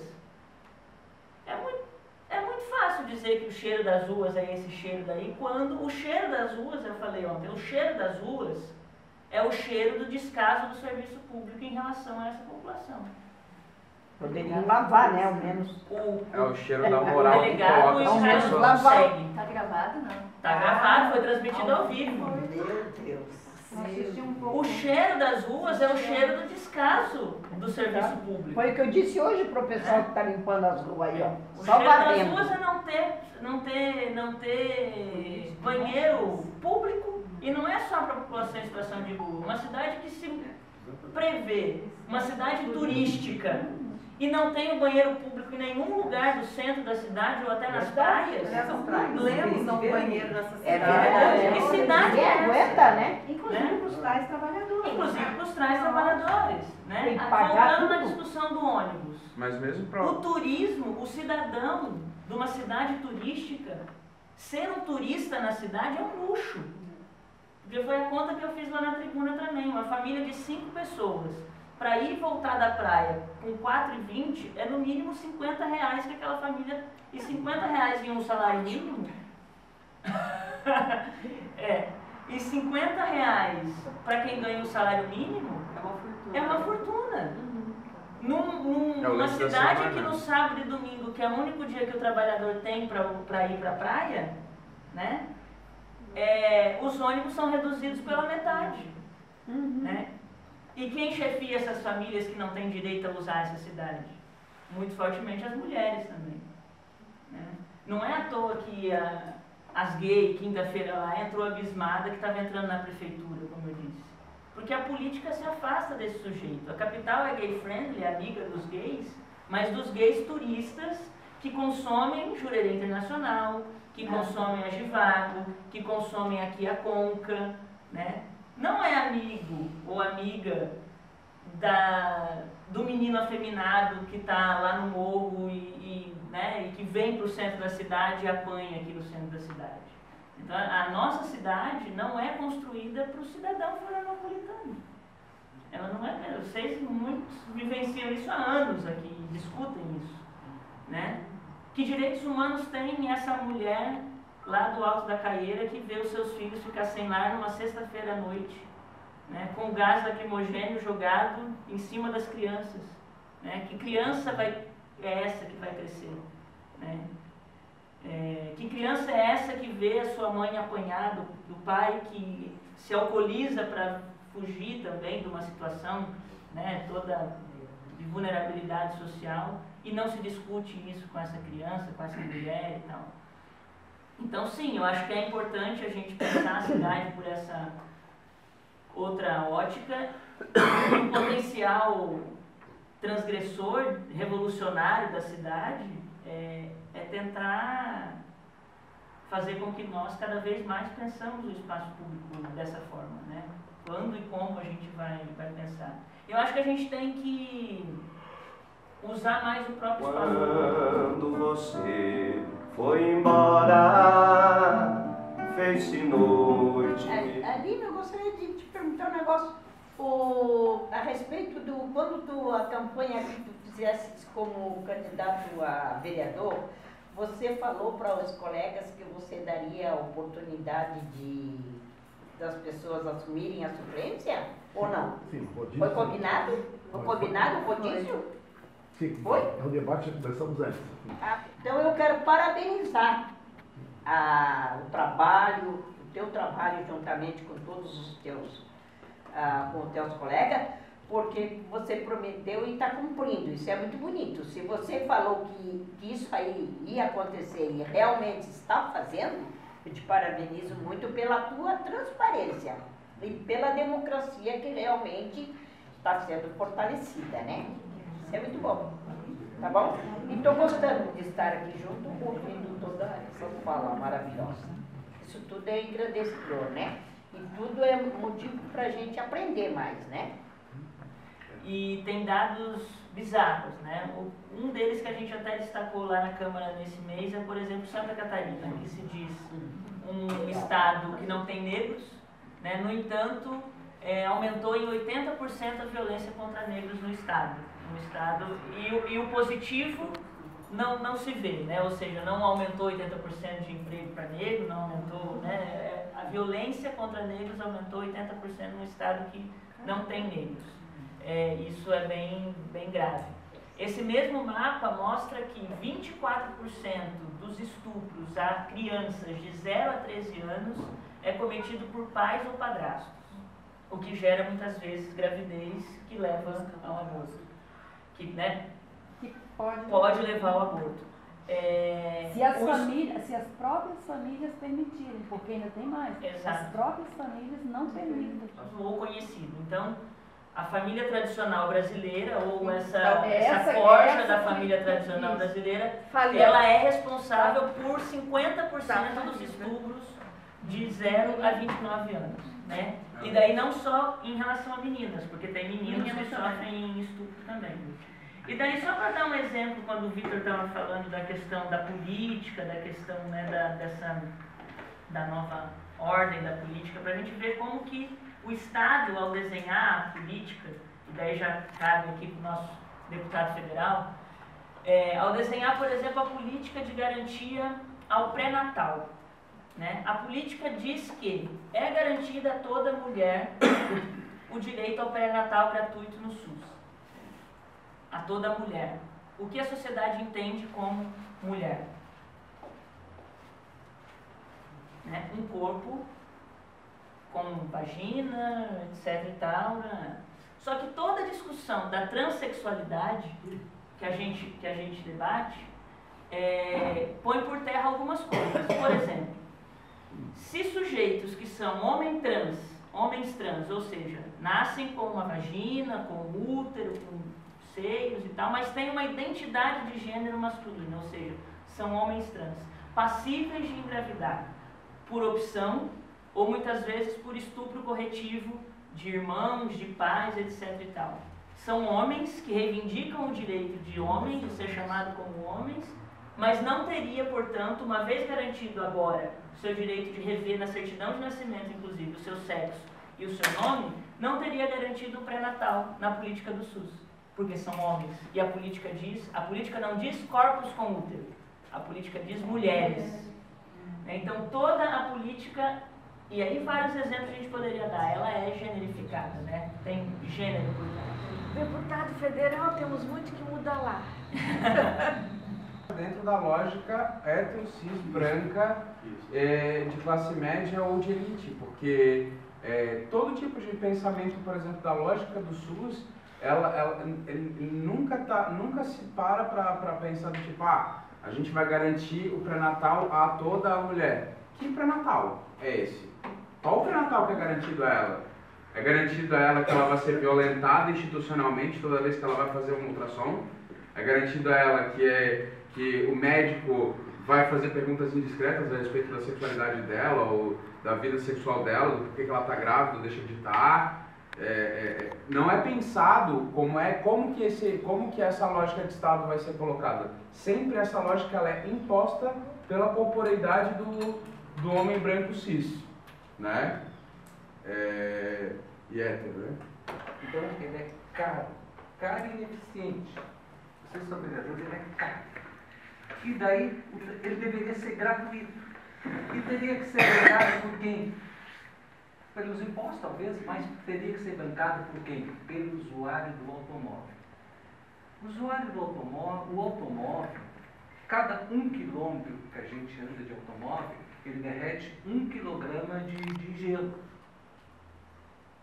É muito, é muito fácil dizer que o cheiro das ruas é esse cheiro daí, quando o cheiro das ruas, eu falei ontem, o cheiro das ruas é o cheiro do descaso do serviço público em relação a essa população. Poderiam lavar, né, ao menos. O, É o cheiro da moral o que delegado coloca e o não conseguem. Tá gravado, não? Tá gravado, foi transmitido ao vivo. Meu Deus. Um O cheiro das ruas é o cheiro do descaso do serviço público. Foi o que eu disse hoje pro pessoal que tá limpando as ruas aí, ó. O Só cheiro das ruas é não ter, não ter, não ter banheiro público e não é só para a população em situação de rua. Uma cidade que se prevê, uma cidade turística e não tem o banheiro público em nenhum lugar do centro da cidade ou até nas praias. Aliás, é um problema usar um banheiro nessa cidade. É verdade. Que cidade Ninguém é aguenta, né? Inclusive Né? para os tais trabalhadores. Inclusive para os trás trabalhadores. Né? Tem que pagar Voltando tudo. discussão do ônibus. Mas mesmo para O turismo, o cidadão de uma cidade turística, ser um turista na cidade é um luxo. Porque foi a conta que eu fiz lá na tribuna também. Uma família de cinco pessoas, para ir e voltar da praia com 4,20 é no mínimo 50 reais que aquela família. E 50 reais em um salário mínimo. é. E 50 reais para quem ganha o salário mínimo É uma fortuna. é uma fortuna. Num, num- É numa cidade que no sábado e domingo, que é o único dia que o trabalhador tem para ir para a praia, né? É, os ônibus são reduzidos pela metade. Né? E quem chefia essas famílias que não têm direito a usar essa cidade? Muito fortemente as mulheres também. né? Não é à toa que a- as gays, quinta-feira lá, entrou abismada que estava entrando na prefeitura, como eu disse. Porque a política se afasta desse sujeito. A capital é gay friendly, é amiga dos gays, mas dos gays turistas que consomem Jurerê Internacional, que consomem a Givago, que consomem aqui a Conca, né? Não é amigo ou amiga da, do menino afeminado que está lá no morro e, e, né, e que vem para o centro da cidade e apanha aqui no centro da cidade. Então, a nossa cidade não é construída para o cidadão florianopolitano. Ela não é. Vocês muitos vivenciam isso há anos aqui, discutem isso. Né? Que direitos humanos tem essa mulher lá do Alto da Caieira que vê os seus filhos ficar sem lar numa sexta-feira à noite, né? com gás lacrimogênio jogado em cima das crianças? Né? Que criança vai, é essa que vai crescer? Né? É, que criança é essa que vê a sua mãe apanhada, do pai que se alcooliza para fugir também de uma situação né, toda de vulnerabilidade social e não se discute isso com essa criança, com essa mulher e tal. Então, sim, eu acho que é importante a gente pensar a cidade por essa outra ótica, o potencial transgressor, revolucionário da cidade é, é tentar fazer com que nós cada vez mais pensamos o espaço público dessa forma, né? Quando e como a gente vai, vai pensar. Eu acho que a gente tem que usar mais o próprio espaço. Quando você foi embora, fez-se noite. A- Aline, eu gostaria de te perguntar um negócio o, a respeito do quando tu, a campanha que tu fizesse como candidato a vereador, você falou para os colegas que você daria a oportunidade de das pessoas assumirem a suplência ou não? Sim, rodízio. Foi combinado? Foi Foi, combinado o rodízio? Sim, Foi? é um debate que começamos antes. Ah, então eu quero parabenizar a, o trabalho, o teu trabalho juntamente com todos os teus, ah, com os teus colegas, porque você prometeu e está cumprindo. Isso é muito bonito. Se você falou que, que isso aí ia acontecer e realmente está fazendo, eu te parabenizo muito pela tua transparência e pela democracia que realmente está sendo fortalecida, né? É muito bom. Tá bom? E estou gostando de estar aqui junto, ouvindo toda essa fala maravilhosa. Isso tudo é engrandecedor, né? E tudo é motivo para a gente aprender mais, né? E tem dados bizarros, né? Um deles que a gente até destacou lá na Câmara nesse mês é, por exemplo, Santa Catarina, que se diz um estado que não tem negros, né? No entanto, é, aumentou em 80% a violência contra negros no estado. No estado e, o- e o positivo não, não se vê, né? Ou seja, não aumentou 80% de emprego para negro, não aumentou, né? É, A violência contra negros aumentou 80% no estado que não tem negros. É, isso é bem, bem grave. Esse mesmo mapa mostra que 24% dos estupros a crianças de 0 a 13 anos é cometido por pais ou padrastos, o que gera muitas vezes gravidez que leva ao aborto, que né, Que pode. pode levar ao aborto. É, Se as os- famílias, se as próprias famílias permitirem, porque ainda tem mais. Exato. As próprias famílias não permitem. ou conhecido. Então, a família tradicional brasileira, ou essa, Então, essa, essa- corja essa da que- família tradicional isso. brasileira, Falhou. ela é responsável por 50% Tá dos estupros de 0 a 29 anos. Né? E daí não só em relação a meninas, porque tem meninos Meninas que sofrem estupro também. E daí, só para dar um exemplo, quando o Vitor estava falando da questão da política, da questão né, da, dessa, da nova ordem da política, para a gente ver como que o Estado, ao desenhar a política, e daí já cabe aqui para o nosso deputado federal, é, ao desenhar, por exemplo, a política de garantia ao pré-natal. Né? A política diz que é garantida a toda mulher o direito ao pré-natal gratuito no SUS. A toda mulher. O que a sociedade entende como mulher? Né? Um corpo com vagina, etc e tal. Né? Só que toda a discussão da transexualidade que a gente, que a gente debate é, põe por terra algumas coisas. Por exemplo, se sujeitos que são homem trans, homens trans, ou seja, nascem com uma vagina, com um útero, com e tal, mas têm uma identidade de gênero masculino, ou seja, são homens trans, passíveis de engravidar por opção ou muitas vezes por estupro corretivo de irmãos, de pais, etc e tal. São homens que reivindicam o direito de homens, de ser chamado como homens, mas não teria, portanto, uma vez garantido agora o seu direito de rever na certidão de nascimento, inclusive, o seu sexo e o seu nome, não teria garantido o pré-natal na política do SUS, porque são homens. E a política diz, a política não diz corpos com útero, a política diz mulheres. Então toda a política, e aí vários exemplos a gente poderia dar, ela é generificada, né? Tem gênero por trás. Deputado federal, temos muito que mudar lá. Dentro da lógica hétero, cis, branca, é, de classe média ou de elite, porque é, todo tipo de pensamento, por exemplo, da lógica do SUS, ela, ela- ele- ele nunca, tá, nunca se para para pensar tipo, ah, a gente vai garantir o pré-natal a toda a mulher. Que pré-natal é esse? Qual o pré-natal que é garantido a ela? É garantido a ela que ela vai ser violentada institucionalmente toda vez que ela vai fazer um ultrassom? É garantido a ela que, é, que o médico vai fazer perguntas indiscretas a respeito da sexualidade dela ou da vida sexual dela, do porquê que ela está grávida deixa de estar? É, é, não é pensado como é como que esse como que essa lógica de Estado vai ser colocada. Sempre essa lógica ela é imposta pela corporeidade do, do homem branco cis, né? É, e hétero, né? Então ele é caro, caro e ineficiente. Vocês são vereadores, ele é caro. E daí ele deveria ser gratuito. E teria que ser bancado por quem? Pelos impostos, talvez, mas teria que ser bancado por quem? Pelo usuário do automóvel. O usuário do automóvel, o automóvel, cada um quilômetro que a gente anda de automóvel, ele derrete um quilograma de, de gelo.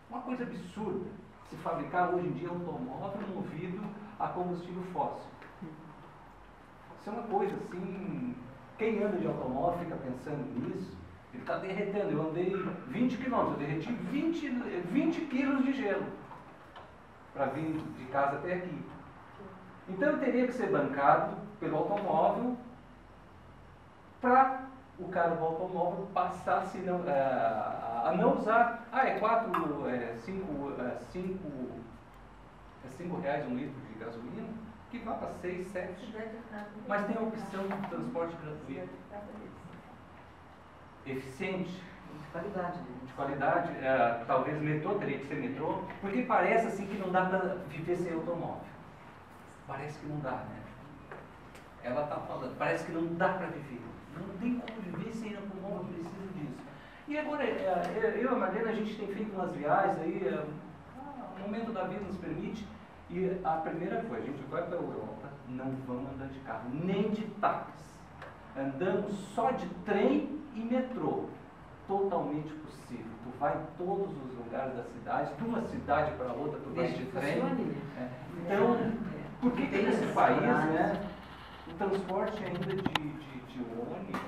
Uma coisa absurda se fabricar hoje em dia automóvel movido a combustível fóssil. Isso é uma coisa assim. Quem anda de automóvel fica pensando nisso, ele está derretendo. Eu andei 20 quilômetros, eu derreti 20, 20 quilos de gelo para vir de casa até aqui. Então eu teria que ser bancado pelo automóvel para o cara do automóvel passar se não, é, a não usar. Ah, é 4, é 5 é cinco, é cinco reais um litro de gasolina, que vá para 6, 7. Mas tem a opção de transporte gratuito. Eficiente. De qualidade. né? De qualidade, é, talvez metrô teria que ser metrô, porque parece assim que não dá para viver sem automóvel. Parece que não dá, né? Ela está falando, parece que não dá para viver. Não tem como viver sem automóvel, precisa disso. E agora, é, eu e a Marlene, a gente tem feito umas viagens aí, é, o momento da vida nos permite, e a primeira coisa, a gente vai para a Europa, não vamos andar de carro, nem de táxi. Andamos só de trem e metrô. Totalmente possível. Tu vai em todos os lugares da cidade, de uma cidade para outra, tu vai de trem. né? É. Então, por que, que nesse país, né, o transporte ainda de, de, de ônibus,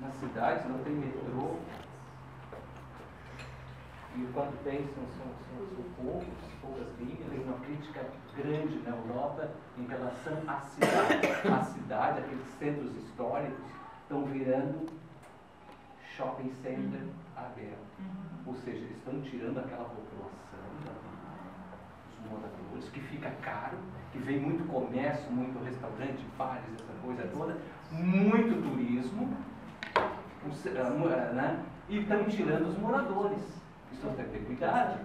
nas cidades não tem metrô, e quando tem são, são, são, poucos, poucas linhas, tem uma crítica grande na Europa em relação à cidade. A cidade, aqueles centros históricos, estão virando shopping center aberto. Ou seja, eles estão tirando aquela população dos moradores, que fica caro, que vem muito comércio, muito restaurante, bares, essa coisa toda, muito turismo, ah, ah, né? e estão tirando os moradores. Isso tem que ter cuidado.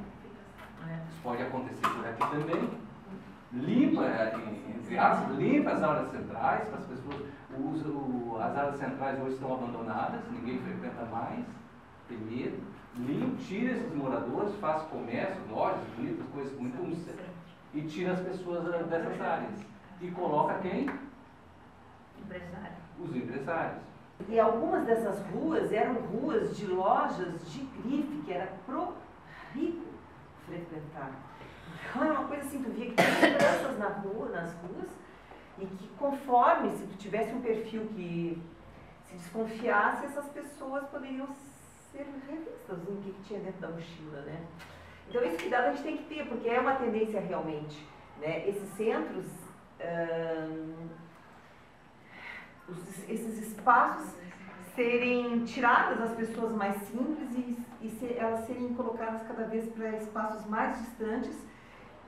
Isso pode acontecer por aqui também. Limpa, em- entre aspas, limpa as áreas centrais para as pessoas. As áreas centrais hoje estão abandonadas, ninguém frequenta mais, tem medo. Limpa, tira esses moradores, faz comércio, lojas bonitas, coisas bonitas, e tira as pessoas eh, dessas áreas. E coloca quem? Empresário. Os empresários. E algumas dessas ruas eram ruas de lojas de grife, que era pro rico frequentar. Então era uma coisa assim, tu via que tinha seguranças na rua, nas ruas, e que conforme, se tu tivesse um perfil que se desconfiasse, essas pessoas poderiam ser revistas o que, que tinha dentro da mochila, né? Então esse cuidado a gente tem que ter, porque é uma tendência realmente. Né? Esses centros, ahn, esses espaços serem tiradas das pessoas mais simples e, e elas serem colocadas cada vez para espaços mais distantes.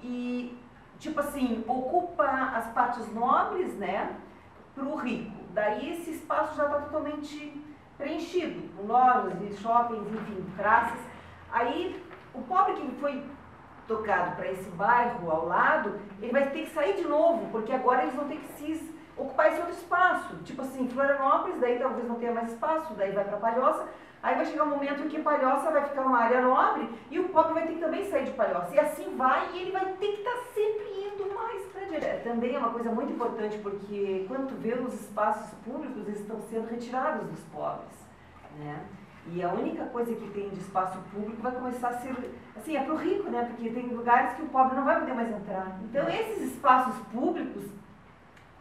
E tipo assim ocupa as partes nobres né para o rico. Daí esse espaço já está totalmente preenchido com lojas e shoppings enfim praças. Aí o pobre que foi tocado para esse bairro ao lado ele vai ter que sair de novo porque agora eles vão ter que se ocupar esse outro espaço. Tipo assim, Florianópolis, daí talvez não tenha mais espaço, daí vai para Palhoça. Aí vai chegar um momento em que Palhoça vai ficar uma área nobre e o pobre vai ter que também sair de Palhoça. E assim vai, e ele vai ter que estar sempre indo mais para direita. Também é uma coisa muito importante, porque quando tu vê os espaços públicos, eles estão sendo retirados dos pobres. Né? E a única coisa que tem de espaço público vai começar a ser, assim, é para o rico, né? Porque tem lugares que o pobre não vai poder mais entrar. Então, esses espaços públicos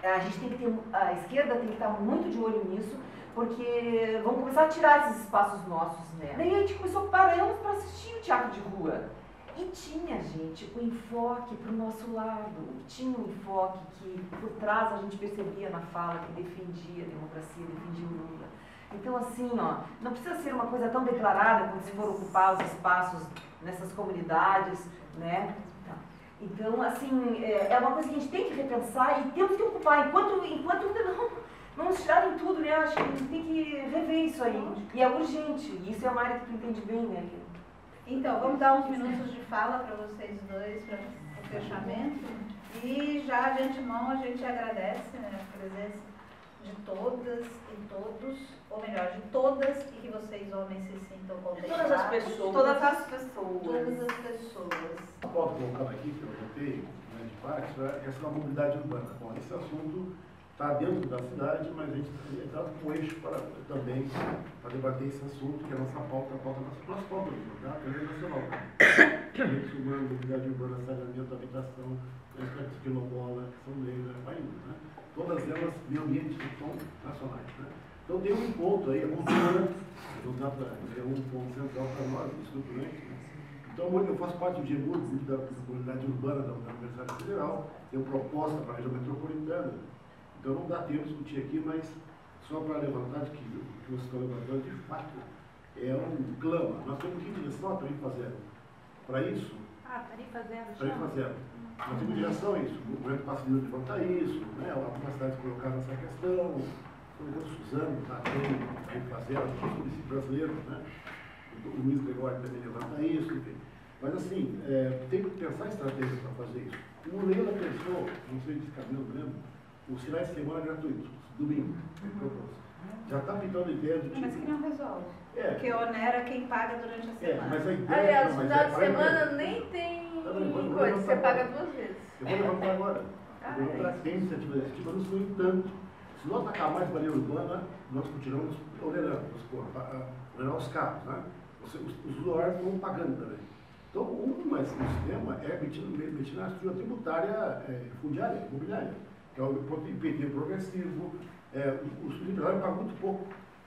a gente tem que ter, a esquerda tem que estar muito de olho nisso, porque vão começar a tirar esses espaços nossos, né? Daí a gente começou, paramos para assistir o teatro de rua. E tinha, gente, o enfoque para o nosso lado. Tinha um enfoque que por trás a gente percebia na fala que defendia a democracia, defendia o Lula. Então, assim, ó, não precisa ser uma coisa tão declarada quando se for ocupar os espaços nessas comunidades, né? Então, assim, é é uma coisa que a gente tem que repensar e temos que ocupar. Enquanto, enquanto não, não nos tirarem tudo, né? Acho que a gente tem que rever isso aí. E é urgente. E isso é uma área que tu entende bem, né? Então, vamos dar uns minutos de fala para vocês dois, para o fechamento. E já de antemão a gente agradece né, a presença de todas e todos, ou melhor, de todas, e que vocês homens se sintam. Todas as pessoas. Todas as pessoas. Todas as pessoas. A pauta colocada aqui, que eu notei, grande parte, é essa da mobilidade urbana. Bom, esse assunto está dentro da cidade, mas a gente está com eixo para também para debater esse assunto, que é a nossa pauta, a pauta nossa, nossa pauta tá? a nível nacional. Direitos humanos, mobilidade urbana, saneamento, habitação, estratégia quilombola, São Negra, vai indo, né? Todas elas, meio ambiente, são nacionais, né? Então tem um ponto aí, a cultura, não dá para é um ponto central para nós, estruturante, né? Então, eu faço parte do GEMUR, da comunidade urbana da Universidade Federal, tenho proposta para a região metropolitana, então não dá tempo de discutir aqui, mas só para levantar que, que vocês estão levantando, de fato, é um clama. Nós temos que ir em direção à tarifa zero. Para isso. Ah, tarifa zero. Tarifa zero. Nós temos direção a isso. O governo passa de levantar isso, né? algumas cidades colocaram essa questão. O Suzano está aqui no município brasileiro, né? O Luiz Gregório também levanta isso, enfim. Mas assim, é, tem que pensar em estratégia para fazer isso. O Leila pensou, não sei se Camilo lembra, os finais de semana gratuitos, domingo, uhum. Já está pintando ideia do tipo. Mas que não resolve. É. Porque onera quem paga durante a é, semana. É, mas a ideia, Aliás, não, final é, de semana nem tem tá coisa, você paga duas vezes. Eu vou levantar agora. Ah, eu vou levantar tem iniciativa legislativa, mas no entanto, se nós tacar mais maneira urbana, nós continuamos onerando, onerar os carros, né? Os, os usuários vão pagando também. Então, um, mas o sistema é metido na estrutura tributária é, fundiária, imobiliária que é o IPT progressivo, é, os empresários pagam muito pouco,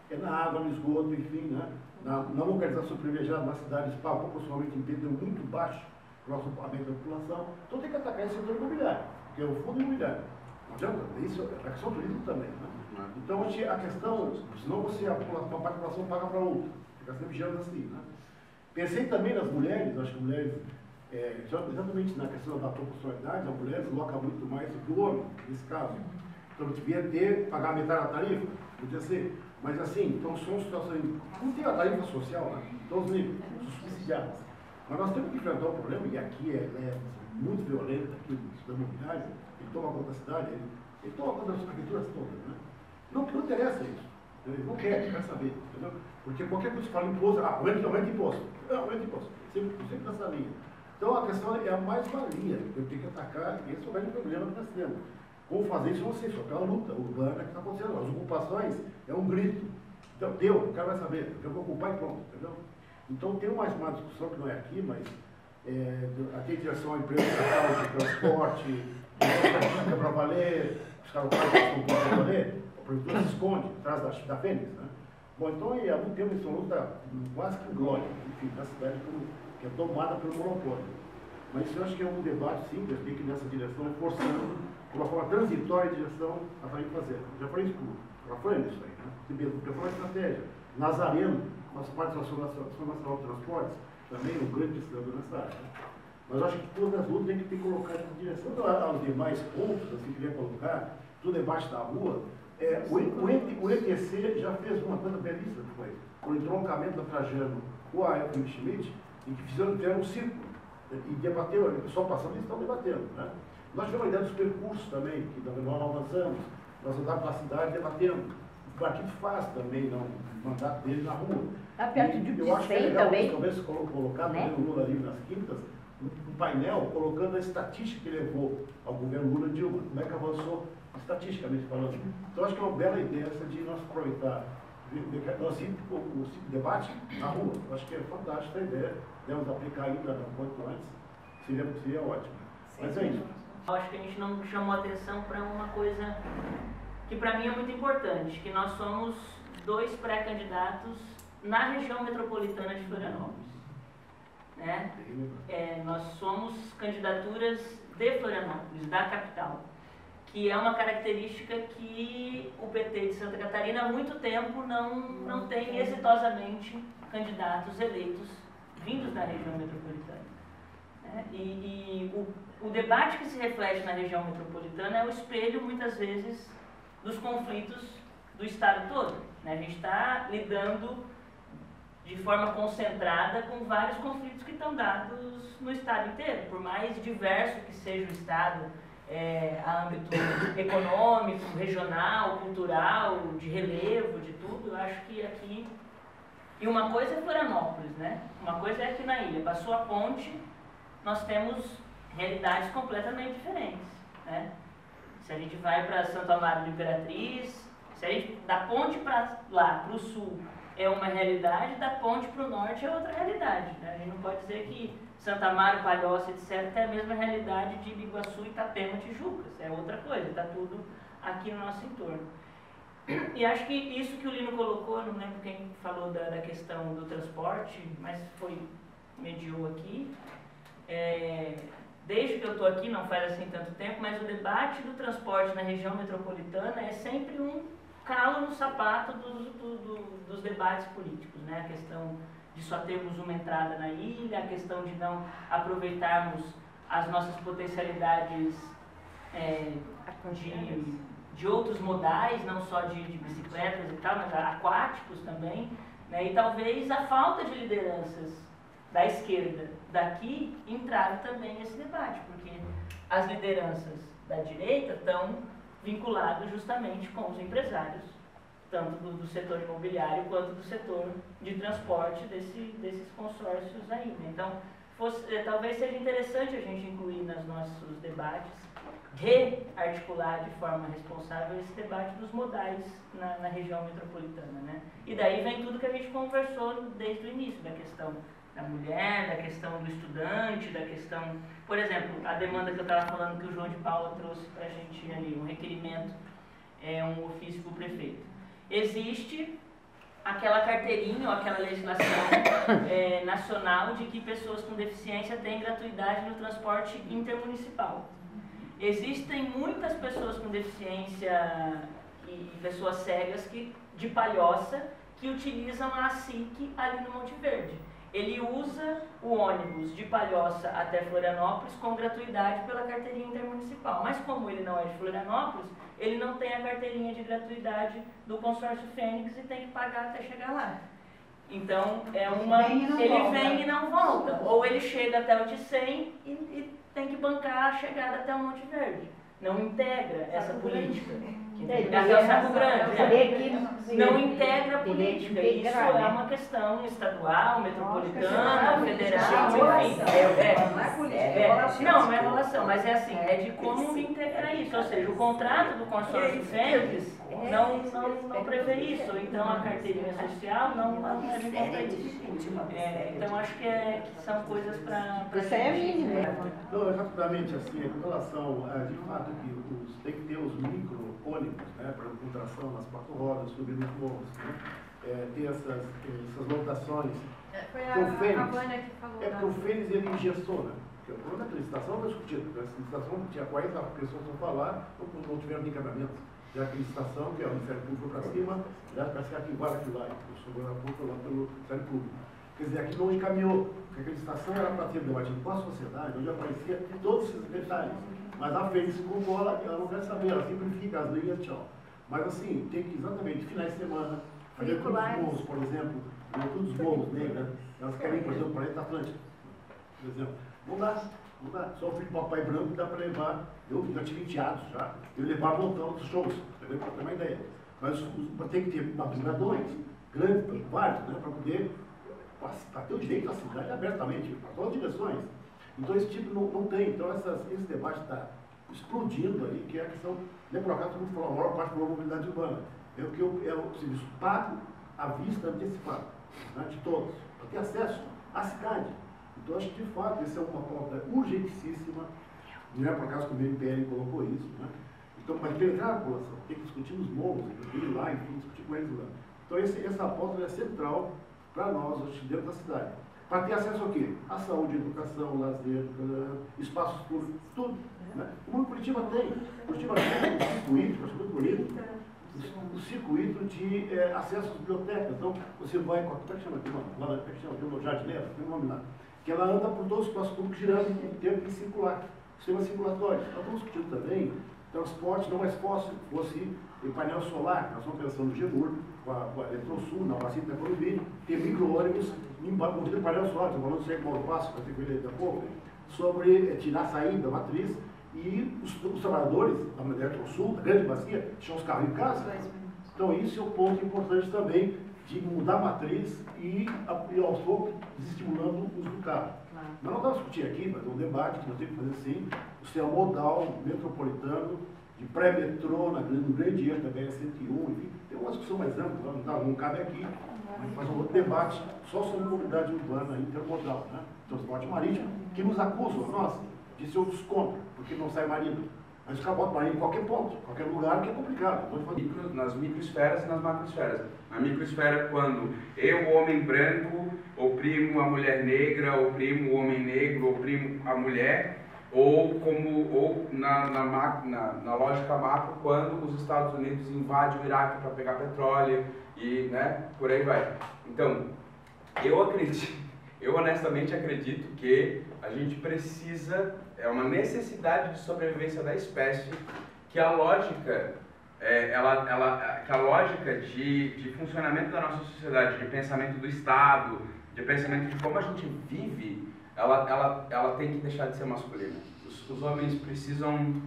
é na água, no esgoto, enfim, né? na, na localização privilegiada, nas cidades pagam proporcionalmente IPT muito baixo para o aumento da população, então tem que atacar esse setor imobiliário, que é o fundo imobiliário. Isso é a questão do turismo também. Né? Então, a questão, senão você, a, população paga para outra, fica sempre girando assim. Né? Pensei também nas mulheres, acho que mulheres é, exatamente na questão da proporcionalidade, a mulher desloca muito mais do que o homem, nesse caso. Então, devia ter, pagar metade da tarifa, podia ser. Mas assim, então são situações. Não tem a tarifa social, né? Todos níveis, subsidiadas. Mas nós temos que enfrentar o problema, e aqui é, é muito violento, aqui da mobilidade, toma conta da cidade, ele, ele toma conta das prefeituras todas, né? Não, não interessa isso. Ele não quer, quer saber, entendeu? Porque qualquer coisa que fala imposto, ah, aumenta, aumenta imposto. Aumenta imposto. Sempre, sempre nessa linha. Então a questão é a mais-valia. Eu tenho que atacar, esse é o grande problema que nós temos. Como fazer isso, não sei, só que é uma luta urbana que está acontecendo. As ocupações é um grito. Então, deu, o cara vai saber, eu vou ocupar e pronto, entendeu? Então tem mais uma discussão que não é aqui, mas é, aqui direção à empresa de transporte, é para valer, os caras não podem valer, o produtor se esconde atrás da, da Fênix, né? Bom, então há muito tempo é uma luta quase que glória, enfim, na cidade que é tomada pelo monopólio. Mas isso eu acho que é um debate, sim, que tem que ir nessa direção, forçando, de uma forma transitória, em direção a Tarifa Zero. Já falei isso com a Fran, isso aí, né? Mesmo, porque foi estratégia. Nazareno, faz parte da Associação Nacional de Transportes, também um grande pesquisador nessa área. Né? Mas acho que todas as lutas tem que ter colocado nessa direção. Aos demais pontos, assim, que queria colocar, do debate da rua, é, o, o, o ETC já fez uma coisa belíssima, que foi o entroncamento da Trajano com a Elton Schmidt, e que fizeram, fizeram um círculo e debateu, o pessoal passando e estão debatendo. Né? Nós tivemos a ideia dos percursos também, que nós avançamos, nós andamos pela cidade debatendo. O partido faz também não, o mandato dele na rua. Está perto de Eu acho que é legal, também. talvez colocar né? também o Lula ali nas quintas, um painel colocando a estatística que levou ao governo Lula Dilma, como é que avançou estatisticamente falando. Então acho que é uma bela ideia essa de nós aproveitar nós ir o, o debate na rua. Acho que é fantástica a ideia. Devemos aplicar ainda um quanto antes. Seria, seria ótimo. Sim, Mas é isso. Eu acho que a gente não chamou atenção para uma coisa que para mim é muito importante, que nós somos dois pré-candidatos na região metropolitana de Florianópolis. Né? É, nós somos candidaturas de Florianópolis, da capital que é uma característica que o PT de Santa Catarina há muito tempo não, não tem exitosamente candidatos eleitos vindos da região metropolitana. É, e, e o, o debate que se reflete na região metropolitana é o espelho, muitas vezes, dos conflitos do Estado todo. Né? A gente está lidando de forma concentrada com vários conflitos que estão dados no Estado inteiro. Por mais diverso que seja o Estado, é, a âmbito econômico, regional, cultural, de relevo, de tudo, eu acho que aqui. E uma coisa é Florianópolis, né? Uma coisa é aqui na ilha. Passou a ponte, nós temos realidades completamente diferentes. Né? Se a gente vai para Santo Amaro de Imperatriz, se a gente da ponte para lá, para o sul, é uma realidade, da ponte para o norte é outra realidade. Né? A gente não pode dizer que Santa Amaro, Palhoça, etc., é a mesma realidade de Biguaçu, Itapema, Tijucas. É outra coisa, está tudo aqui no nosso entorno. E acho que isso que o Lino colocou, não lembro quem falou da, da questão do transporte, mas foi mediou aqui. É, desde que eu estou aqui, não faz assim tanto tempo, mas o debate do transporte na região metropolitana é sempre um calo no sapato dos, do, do, dos debates políticos. Né? A questão de só termos uma entrada na ilha, a questão de não aproveitarmos as nossas potencialidades é, de de outros modais, não só de, de bicicletas e tal, mas aquáticos também, né? e talvez a falta de lideranças da esquerda daqui entraram também nesse debate, porque as lideranças da direita estão vinculadas justamente com os empresários, tanto do, do, setor imobiliário quanto do setor de transporte desse, desses consórcios aí. Então, fosse, eh, talvez seja interessante a gente incluir nos nossos debates rearticular de forma responsável esse debate dos modais na, na, região metropolitana. Né? E daí vem tudo que a gente conversou desde o início, da questão da mulher, da questão do estudante, da questão, por exemplo, a demanda que eu estava falando que o João de Paula trouxe para a gente ali, um requerimento, é um ofício para o prefeito. Existe aquela carteirinha ou aquela legislação é, nacional de que pessoas com deficiência têm gratuidade no transporte intermunicipal. Existem muitas pessoas com deficiência e pessoas cegas que, de palhoça que utilizam a SIC ali no Monte Verde. Ele usa o ônibus de Palhoça até Florianópolis com gratuidade pela carteirinha intermunicipal. Mas como ele não é de Florianópolis, ele não tem a carteirinha de gratuidade do consórcio Fênix e tem que pagar até chegar lá. Então, é uma. Ele vem e não volta. Ou ele chega até o Ticem e, e tem que bancar a chegada até o Monte Verde. Não integra essa política. Até o Saco Grande. É. Não integra a política. Isso é uma questão estadual, metropolitana, federal, enfim. É, é, não, não é relação, mas é assim, é de como integrar isso. Ou seja, o contrato do consórcio Fênix não, não, não prevê isso. Então a carteirinha social não, não conta isso. É, então acho que, é, que são coisas para. Isso é mínimo. Não, rapidamente, assim, com relação a, de fato, que os, tem que ter os micro ônibus, né, para contração nas quatro rodas, subir nos morros, né, é, ter essas, essas lotações. Foi a, o Fênix, a Vânia que falou. É porque o Fênix ele engessou, né? Porque quando a licitação foi discutida, a licitação tinha 40 pessoas para falar, não, não tiveram encaminhamento já que licitação, que é o Ministério Público para cima, já para ser aqui igual aqui lá, eu sou agora pouco lá pelo Ministério Público. Quer dizer, aqui não encaminhou, porque a licitação era para ser debatido com a sociedade, onde aparecia todos esses detalhes. Mas a FEI se concola, ela não quer saber, ela simplifica as linhas, tchau. Mas assim, tem que exatamente, finais de semana, fazer todos os morros, por exemplo, todos os morros negros, elas querem, por exemplo, o planeta Atlântico, por exemplo. Não dá. Dá. Só o filho do papai branco dá para levar. Eu já tive enteados já. Eu levar montão dos shows, entendeu? Para ter uma ideia. Mas tem que ter madrugadores grandes, vários, né? Para poder para ter o direito da cidade abertamente, para todas as direções. Então esse tipo não, não tem. Então essas, esse debate está explodindo aí, que é a questão, nem por acaso todo mundo falou, a maior parte da mobilidade urbana. É o que eu, é o serviço pago à vista antecipada, né, de todos, para ter acesso à cidade. Então, acho que, de fato, essa é uma pauta urgentíssima, não é por acaso que o MPL colocou isso, né? Então, mas penetrar a população, tem que discutir nos morros, tem que ir lá, enfim, discutir com eles lá. Então, esse, essa pauta é central para nós, hoje, dentro da cidade. Para ter acesso ao quê? A saúde, a educação, lazer, espaços públicos, tudo. Né? Como Curitiba tem. Curitiba tem um circuito, acho muito bonito, o circuito de é, acesso às bibliotecas. Então, você vai, como é que chama aqui? Como é que chama? Um jardineiro, tem um nome lá que ela anda por todos os espaços públicos girando em tempo de circular, sistema circulatório. Nós estamos discutindo também transporte não mais fóssil, fosse em painel solar, nós estamos pensando no Gemur, com a, com a Eletrosul, na vacina da Colibri, tem micro-ônibus movido em painel solar, estou falando do Sérgio Paulo Passo, vai ter que ver daqui a pouco, sobre é, tirar a saída da matriz e os, os trabalhadores da Eletrosul, da grande bacia, deixam os carros em casa. Então isso é um ponto importante também de mudar a matriz e, e aos poucos, desestimulando o uso do carro. Claro. Mas não estamos discutindo aqui, mas é um debate que nós temos que fazer sim, o sistema modal, metropolitano de pré-metrô, no grande eixo da BR-101, enfim, tem uma discussão mais ampla, não, não cabe aqui, mas faz um outro debate só sobre mobilidade urbana intermodal, né? transporte marítimo, que nos acusam, nós, de ser outros contra, porque não sai marido. Mas bota marido em qualquer ponto, qualquer lugar que é complicado. Micro, nas microesferas e nas macroesferas. Na microesfera, quando eu, homem branco, oprimo a mulher negra, oprimo o homem negro, oprimo a mulher, ou como ou na, na, na, na lógica macro, quando os Estados Unidos invadem o Iraque para pegar petróleo e né, por aí vai. Então, eu acredito, eu honestamente acredito que a gente precisa, é uma necessidade de sobrevivência da espécie, que a lógica, é, ela, ela, que a lógica de, de funcionamento da nossa sociedade, de pensamento do Estado, de pensamento de como a gente vive, ela, ela, ela tem que deixar de ser masculina. Os, os homens precisam,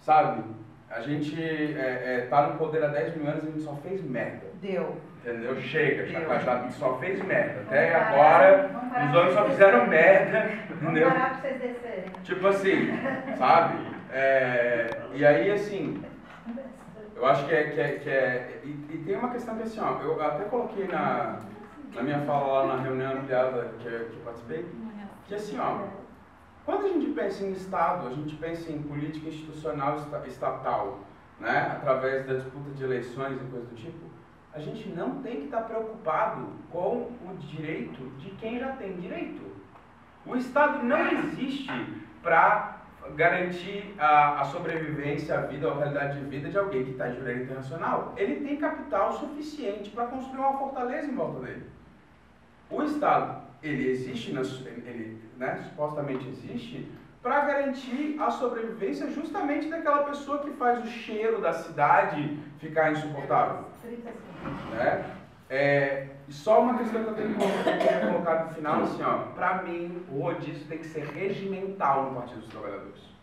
sabe? A gente é, é, tá no poder há 10 mil anos e a gente só fez merda. Deu. Entendeu? Chega, já só fez merda. Até parar, agora, os homens só fizeram merda. Entendeu? Parar pra vocês descerem. Tipo assim, sabe? É, e aí, assim, eu acho que é. Que é, que é e, e, tem uma questão que assim, ó, eu até coloquei na, na minha fala lá na reunião ampliada que, que eu participei, que assim, ó, quando a gente pensa em Estado, a gente pensa em política institucional estatal, né, através da disputa de eleições e coisa do tipo, a gente não tem que estar preocupado com o direito de quem já tem direito. O Estado não existe para garantir a, a, sobrevivência, a vida, a qualidade de vida de alguém que está em direito internacional. Ele tem capital suficiente para construir uma fortaleza em volta dele. O Estado, ele existe, ele né, supostamente existe, para garantir a sobrevivência justamente daquela pessoa que faz o cheiro da cidade ficar insuportável. Né? É, só uma questão que eu tenho que colocar no final, assim, ó, para mim o rodízio tem que ser regimental no Partido dos Trabalhadores.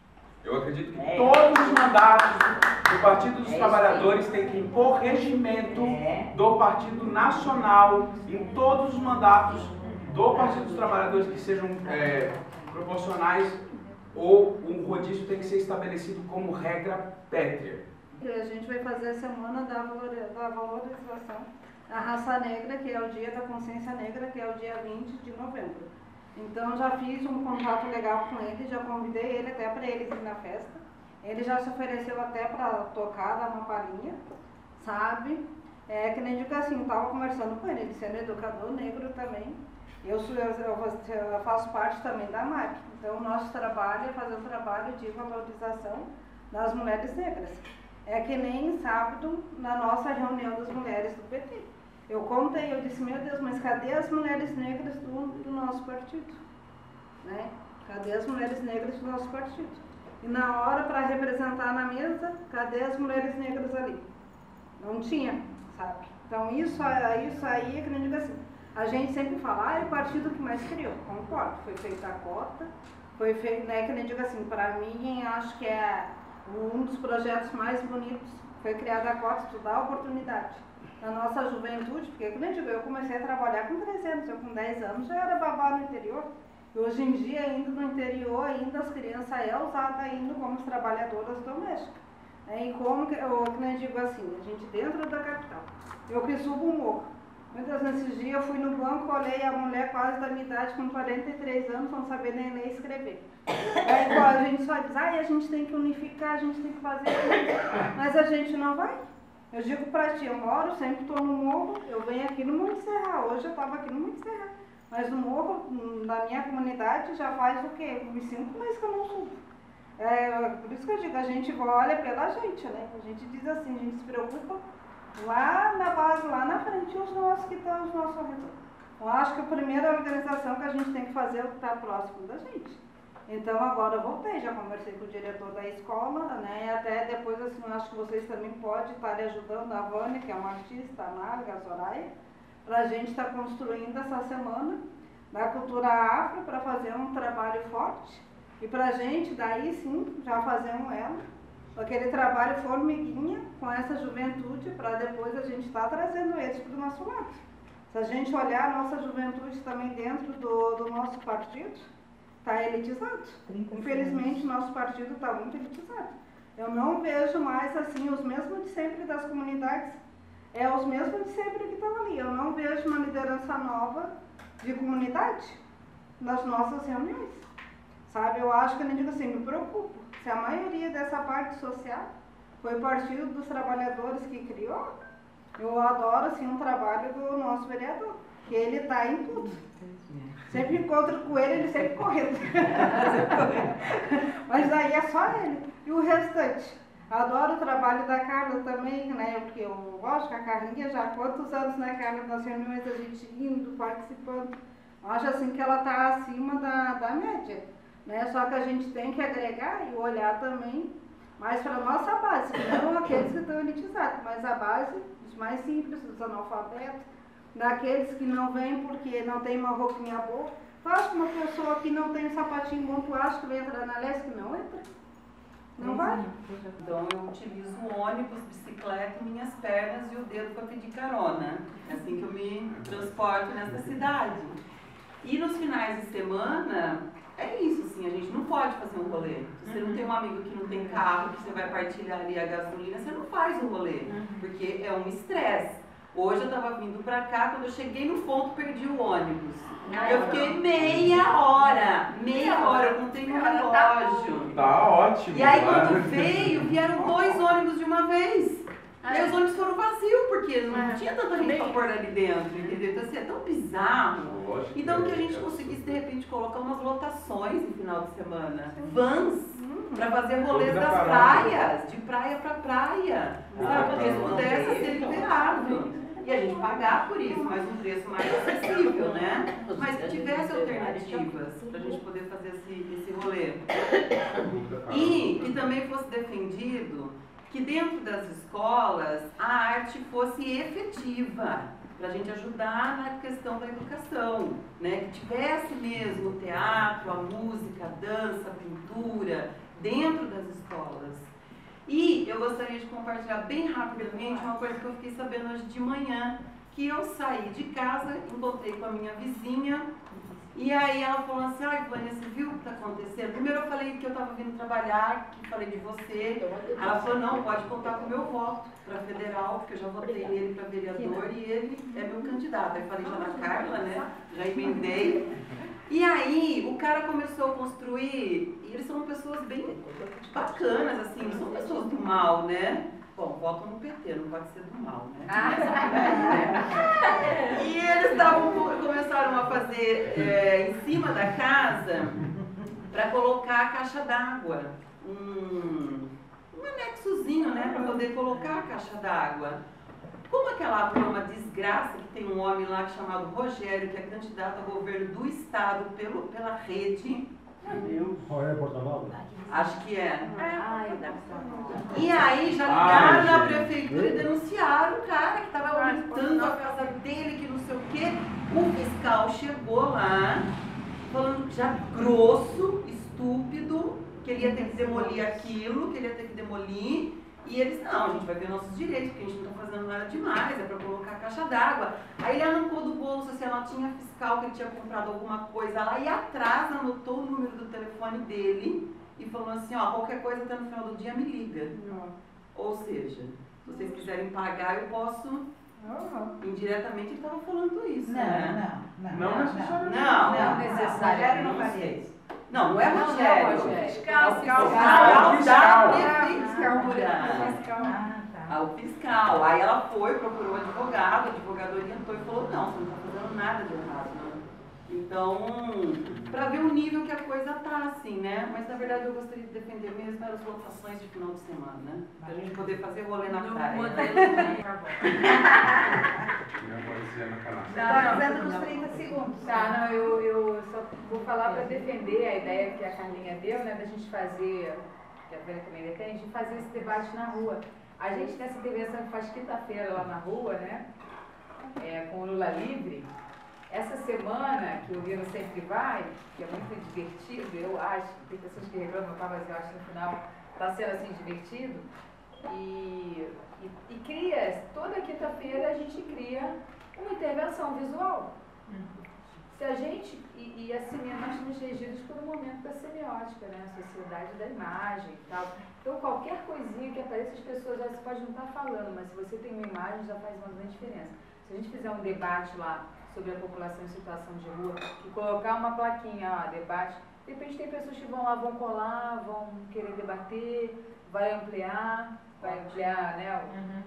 Eu acredito que é. todos os mandatos do Partido dos é Trabalhadores têm que impor regimento é. do Partido Nacional em todos os mandatos do Partido dos Trabalhadores que sejam é, proporcionais ou um rodízio tem que ser estabelecido como regra pétrea. A gente vai fazer a semana da, valorização da raça negra, que é o dia da consciência negra, que é o dia 20 de novembro. Então já fiz um contato legal com ele, já convidei ele até para ele ir na festa. Ele já se ofereceu até para tocar, dar uma palhinha, sabe? É que nem digo assim, estava conversando com ele, ele sendo educador negro também. Eu, eu, eu faço parte também da MAC. Então, o nosso trabalho é fazer um trabalho de valorização das mulheres negras. É que nem sábado, na nossa reunião das mulheres do PT. Eu contei, eu disse, meu Deus, mas cadê as mulheres negras do, do nosso partido? Né? Cadê as mulheres negras do nosso partido? E na hora para representar na mesa, cadê as mulheres negras ali? Não tinha, sabe? Então isso, isso aí é que nem digo assim, a gente sempre fala, ah, é o partido que mais criou. Concordo, foi feita a cota, foi feito, né, que nem digo assim, para mim, acho que é um dos projetos mais bonitos. Foi criada a cota, estudar a oportunidade. Na nossa juventude, porque, como eu digo, eu comecei a trabalhar com 13 anos, eu com 10 anos já era babá no interior. E hoje em dia, ainda no interior, ainda as crianças é usada ainda como trabalhadoras domésticas. É, e como, que, eu, como eu digo assim, a gente dentro da capital. Eu que subo o morro, meu Deus, nesses dias eu fui no banco, olhei a mulher quase da minha idade, com 43 anos, não sabia nem ler e escrever. Aí a gente só diz, ah, a gente tem que unificar, a gente tem que fazer isso. Mas a gente não vai. Eu digo pra ti, eu moro, sempre estou no morro, eu venho aqui no Monte Serra. Hoje eu estava aqui no Monte Serra. Mas no morro, na minha comunidade, já faz o quê? Uns cinco meses que eu não subo. É, por isso que eu digo, a gente olha pela gente, né? A gente diz assim, a gente se preocupa lá na base, lá na frente, os nossos que estão os nossos redor. Eu acho que a primeira organização que a gente tem que fazer é o que está próximo da gente. Então agora eu voltei, já conversei com o diretor da escola, né? E até depois assim, eu acho que vocês também podem estar ajudando a Vânia, que é uma artista, a Narga, a Soraya, para a gente estar tá construindo essa semana da cultura afro para fazer um trabalho forte. E para a gente, daí sim, já fazer um elo aquele trabalho formiguinha com essa juventude para depois a gente estar tá trazendo eles para o nosso lado. Se a gente olhar a nossa juventude também dentro do, do nosso partido, está elitizado. Infelizmente, nosso partido está muito elitizado. Eu não vejo mais assim os mesmos de sempre das comunidades, é os mesmos de sempre que estão ali. Eu não vejo uma liderança nova de comunidade nas nossas reuniões. Sabe, eu acho que eu nem digo assim, me preocupo. Se a maioria dessa parte social foi o Partido dos Trabalhadores que criou, eu adoro assim o trabalho do nosso vereador, que ele está em tudo. Sempre encontro com ele, ele sempre correndo. Mas daí é só ele. E o restante? Adoro o trabalho da Carla também, né? Porque eu gosto que a Carlinha já há quantos anos, né, Carla, nas reuniões a gente indo, participando. Acho assim que ela está acima da, da média. Né? Só que a gente tem que agregar e olhar também mais para a nossa base, não aqueles que estão elitizados, mas a base dos mais simples, dos analfabetos, daqueles que não vêm porque não tem uma roupinha boa. Que uma pessoa que não tem um sapatinho bom, tu acha que vai entrar na LESC? Não entra. Não vai. Então eu utilizo ônibus, bicicleta, minhas pernas e o dedo para pedir carona. É assim que eu me transporto nessa cidade. E nos finais de semana, é isso, assim, a gente não pode fazer um rolê. Se você não tem um amigo que não tem carro, que você vai partilhar ali a gasolina, você não faz um rolê, porque é um estresse. Hoje eu estava vindo para cá, quando eu cheguei no ponto, perdi o ônibus. Eu fiquei meia hora, meia hora, eu contei no relógio. Tá ótimo. E aí quando veio, vieram dois ônibus de uma vez. E aí os ônibus foram vazios, porque não tinha tanta gente pra pôr ali dentro, entendeu? Então assim, é tão bizarro. Lógico Então que a é, gente é. conseguisse de repente colocar umas lotações no final de semana. Vans para fazer rolês das parada. praias, de praia para praia. Sabe? Que isso pudesse ser liberado. E a gente pagar por isso, mas um preço mais acessível, né? Mas que tivesse alternativas para a gente poder fazer esse, esse rolê. E que também fosse defendido que dentro das escolas a arte fosse efetiva, para a gente ajudar na questão da educação, né? que tivesse mesmo o teatro, a música, a dança, a pintura dentro das escolas. E eu gostaria de compartilhar bem rapidamente uma coisa que eu fiquei sabendo hoje de manhã, que eu saí de casa, encontrei com a minha vizinha, e aí ela falou assim, ai Vânia, você viu o que está acontecendo? Primeiro eu falei que eu estava vindo trabalhar, que falei de você. Ela falou, não, pode contar com o meu voto para federal, porque eu já votei nele para vereador e ele é meu candidato. Aí falei já na Carla, né? Já emendei. E aí o cara começou a construir, e eles são pessoas bem bacanas, assim, não são pessoas do mal, né? Bom, votam no PT, não pode ser do mal, né? E eles tavam, começaram a fazer é, em cima da casa para colocar a caixa d'água. Um, um anexozinho, né? Para poder colocar a caixa d'água. Como aquela rua é uma desgraça, que tem um homem lá chamado Rogério, que é candidato a governo do estado pelo, pela rede. Qual é porta-voz? Acho que é. Ai, E aí já ligaram na prefeitura e denunciaram o cara que estava aumentando a casa dele, que não sei o quê. O fiscal chegou lá, falando já grosso, estúpido, que ele ia ter que demolir aquilo, que ele ia ter que demolir. E eles, não, a gente vai ver nossos direitos, porque a gente não está fazendo nada demais, é para colocar a caixa d'água. Aí ele arrancou do bolso assim, a notinha fiscal que ele tinha comprado alguma coisa lá e atrás anotou o número do telefone dele e falou assim, ó, qualquer coisa até no final do dia me liga. Ou seja, se vocês quiserem pagar, eu posso. Indiretamente ele estava falando isso. né? não, Não necessariamente. Não, Não necessariamente. Não, não sei. Não, não é Não, não, Rogério. Rogério. Fiscal, É o fiscal, fiscal. da Fiscal. prefeitura. Ao fiscal. Aí ela foi, procurou o advogado, o advogado orientou e falou, não, você não está fazendo nada de errado. né? Então, para ver o nível que a coisa tá, assim, né? Mas na verdade eu gostaria de defender mesmo as lotações de final de semana, né? Pra gente poder fazer rolê na praia. Minha vozinha na canal. Está fazendo nos 30 segundos. Tá, não, eu, eu só vou falar para defender a ideia que a Carlinha deu, né, da gente fazer, que a Vera também defende, de fazer esse debate na rua. A gente nessa intervenção que faz quinta-feira lá na rua, né, é, com o Lula Livre, essa semana que o Lino sempre vai, que é muito divertido, eu acho, tem pessoas que reclamam, tá, mas eu acho que no final está sendo assim divertido, e, e, e cria, toda quinta-feira a gente cria uma intervenção visual. se a gente, e, e assim, nós somos regidos por um momento da semiótica, né? A sociedade da imagem e tal. Então, qualquer coisinha que apareça, as pessoas, já, você pode não estar falando, mas se você tem uma imagem, já faz uma grande diferença. Se a gente fizer um debate lá sobre a população em situação de rua e colocar uma plaquinha, ó, debate, de repente tem pessoas que vão lá, vão colar, vão querer debater, vai ampliar, vai ampliar, né? Uhum.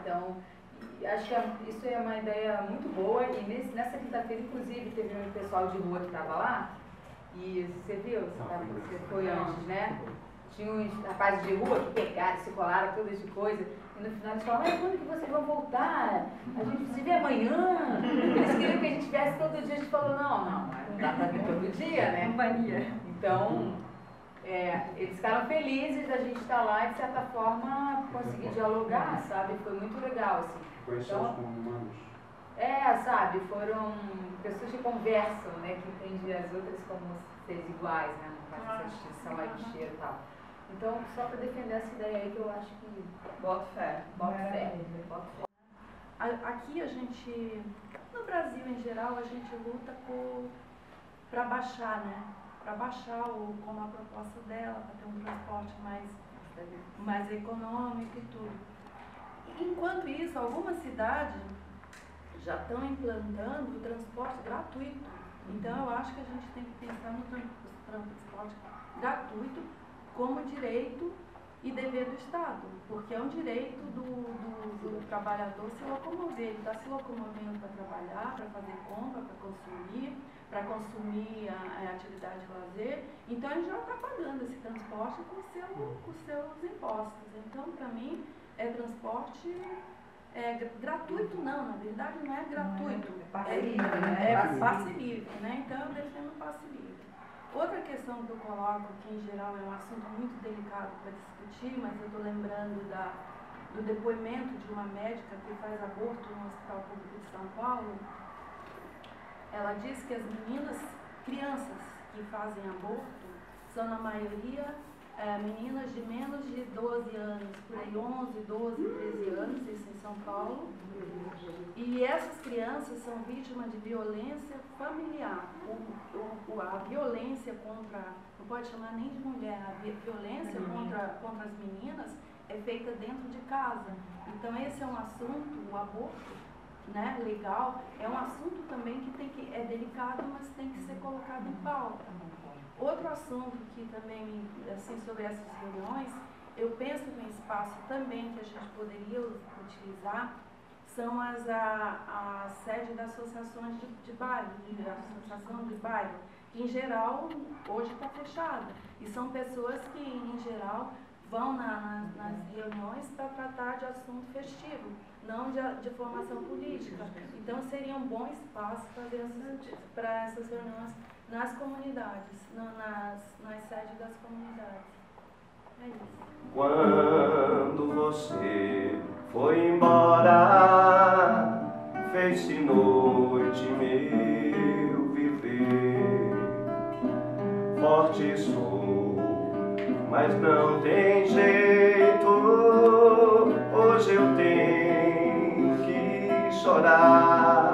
Então, acho que isso é uma ideia muito boa e nesse, nessa quinta-feira, inclusive, teve um pessoal de rua que estava lá e você viu, você, tá, você foi antes, né? Tinha uns rapazes de rua que pegaram, se colaram, todas de coisa. E no final eles falaram, mas quando que vocês vão voltar? A gente se vê amanhã. Eles queriam que a gente viesse todo dia. A gente falou, não, não, não dá pra vir todo dia, né? Companhia. Então, é, eles ficaram felizes da gente estar lá e, de certa forma, conseguir dialogar, sabe? Foi muito legal, assim. Conhecer então, os humanos. É, sabe? Foram pessoas que conversam, né? Que entendem as outras como seres iguais, né? Não faz essa distinção aí de cheiro e tal. Então, só para defender essa ideia aí que eu acho que. Bota fé. Bota fé. Bota fé. Aqui a gente, no Brasil em geral, a gente luta para baixar, né? Para baixar o, como a proposta dela, para ter um transporte mais, mais econômico e tudo. Enquanto isso, algumas cidades já estão implantando o transporte gratuito. Então eu acho que a gente tem que pensar no transporte gratuito como direito e dever do Estado, porque é um direito do, do, do trabalhador se locomover, ele está se locomovendo para trabalhar, para fazer compra, para consumir, para consumir a, a, atividade de lazer, então ele já está pagando esse transporte com, seu, com seus impostos. Então, para mim, é transporte é, gratuito não, na verdade não é gratuito, é passe livre, né? É passe livre, né? Então eu defendo passe livre. Outra questão que eu coloco, que em geral é um assunto muito delicado para discutir, mas eu estou lembrando da, do depoimento de uma médica que faz aborto no Hospital Público de São Paulo. Ela diz que as meninas, crianças que fazem aborto, são na maioria é, meninas de menos de 12 anos, por aí 11, 12, 13 anos, isso em São Paulo. E essas crianças são vítimas de violência familiar. O, o, a violência contra, não pode chamar nem de mulher, a violência contra, contra as meninas é feita dentro de casa. Então esse é um assunto, o aborto, né, legal, é um assunto também que, tem que é delicado, mas tem que ser colocado em pauta. Outro assunto que também, assim, sobre essas reuniões, eu penso que um espaço também que a gente poderia utilizar são as a, a sede das associações de, de bairro, de associação de bairro, que em geral hoje está fechada. E são pessoas que, em geral, vão na, na, nas reuniões para tratar de assunto festivo, não de, de, formação política. Então seria um bom espaço para essas reuniões nas comunidades, no, nas, nas sedes das comunidades. É isso. Quando você foi embora, fez-se noite meu viver. Forte sou, mas não tem jeito. Hoje eu tenho que chorar.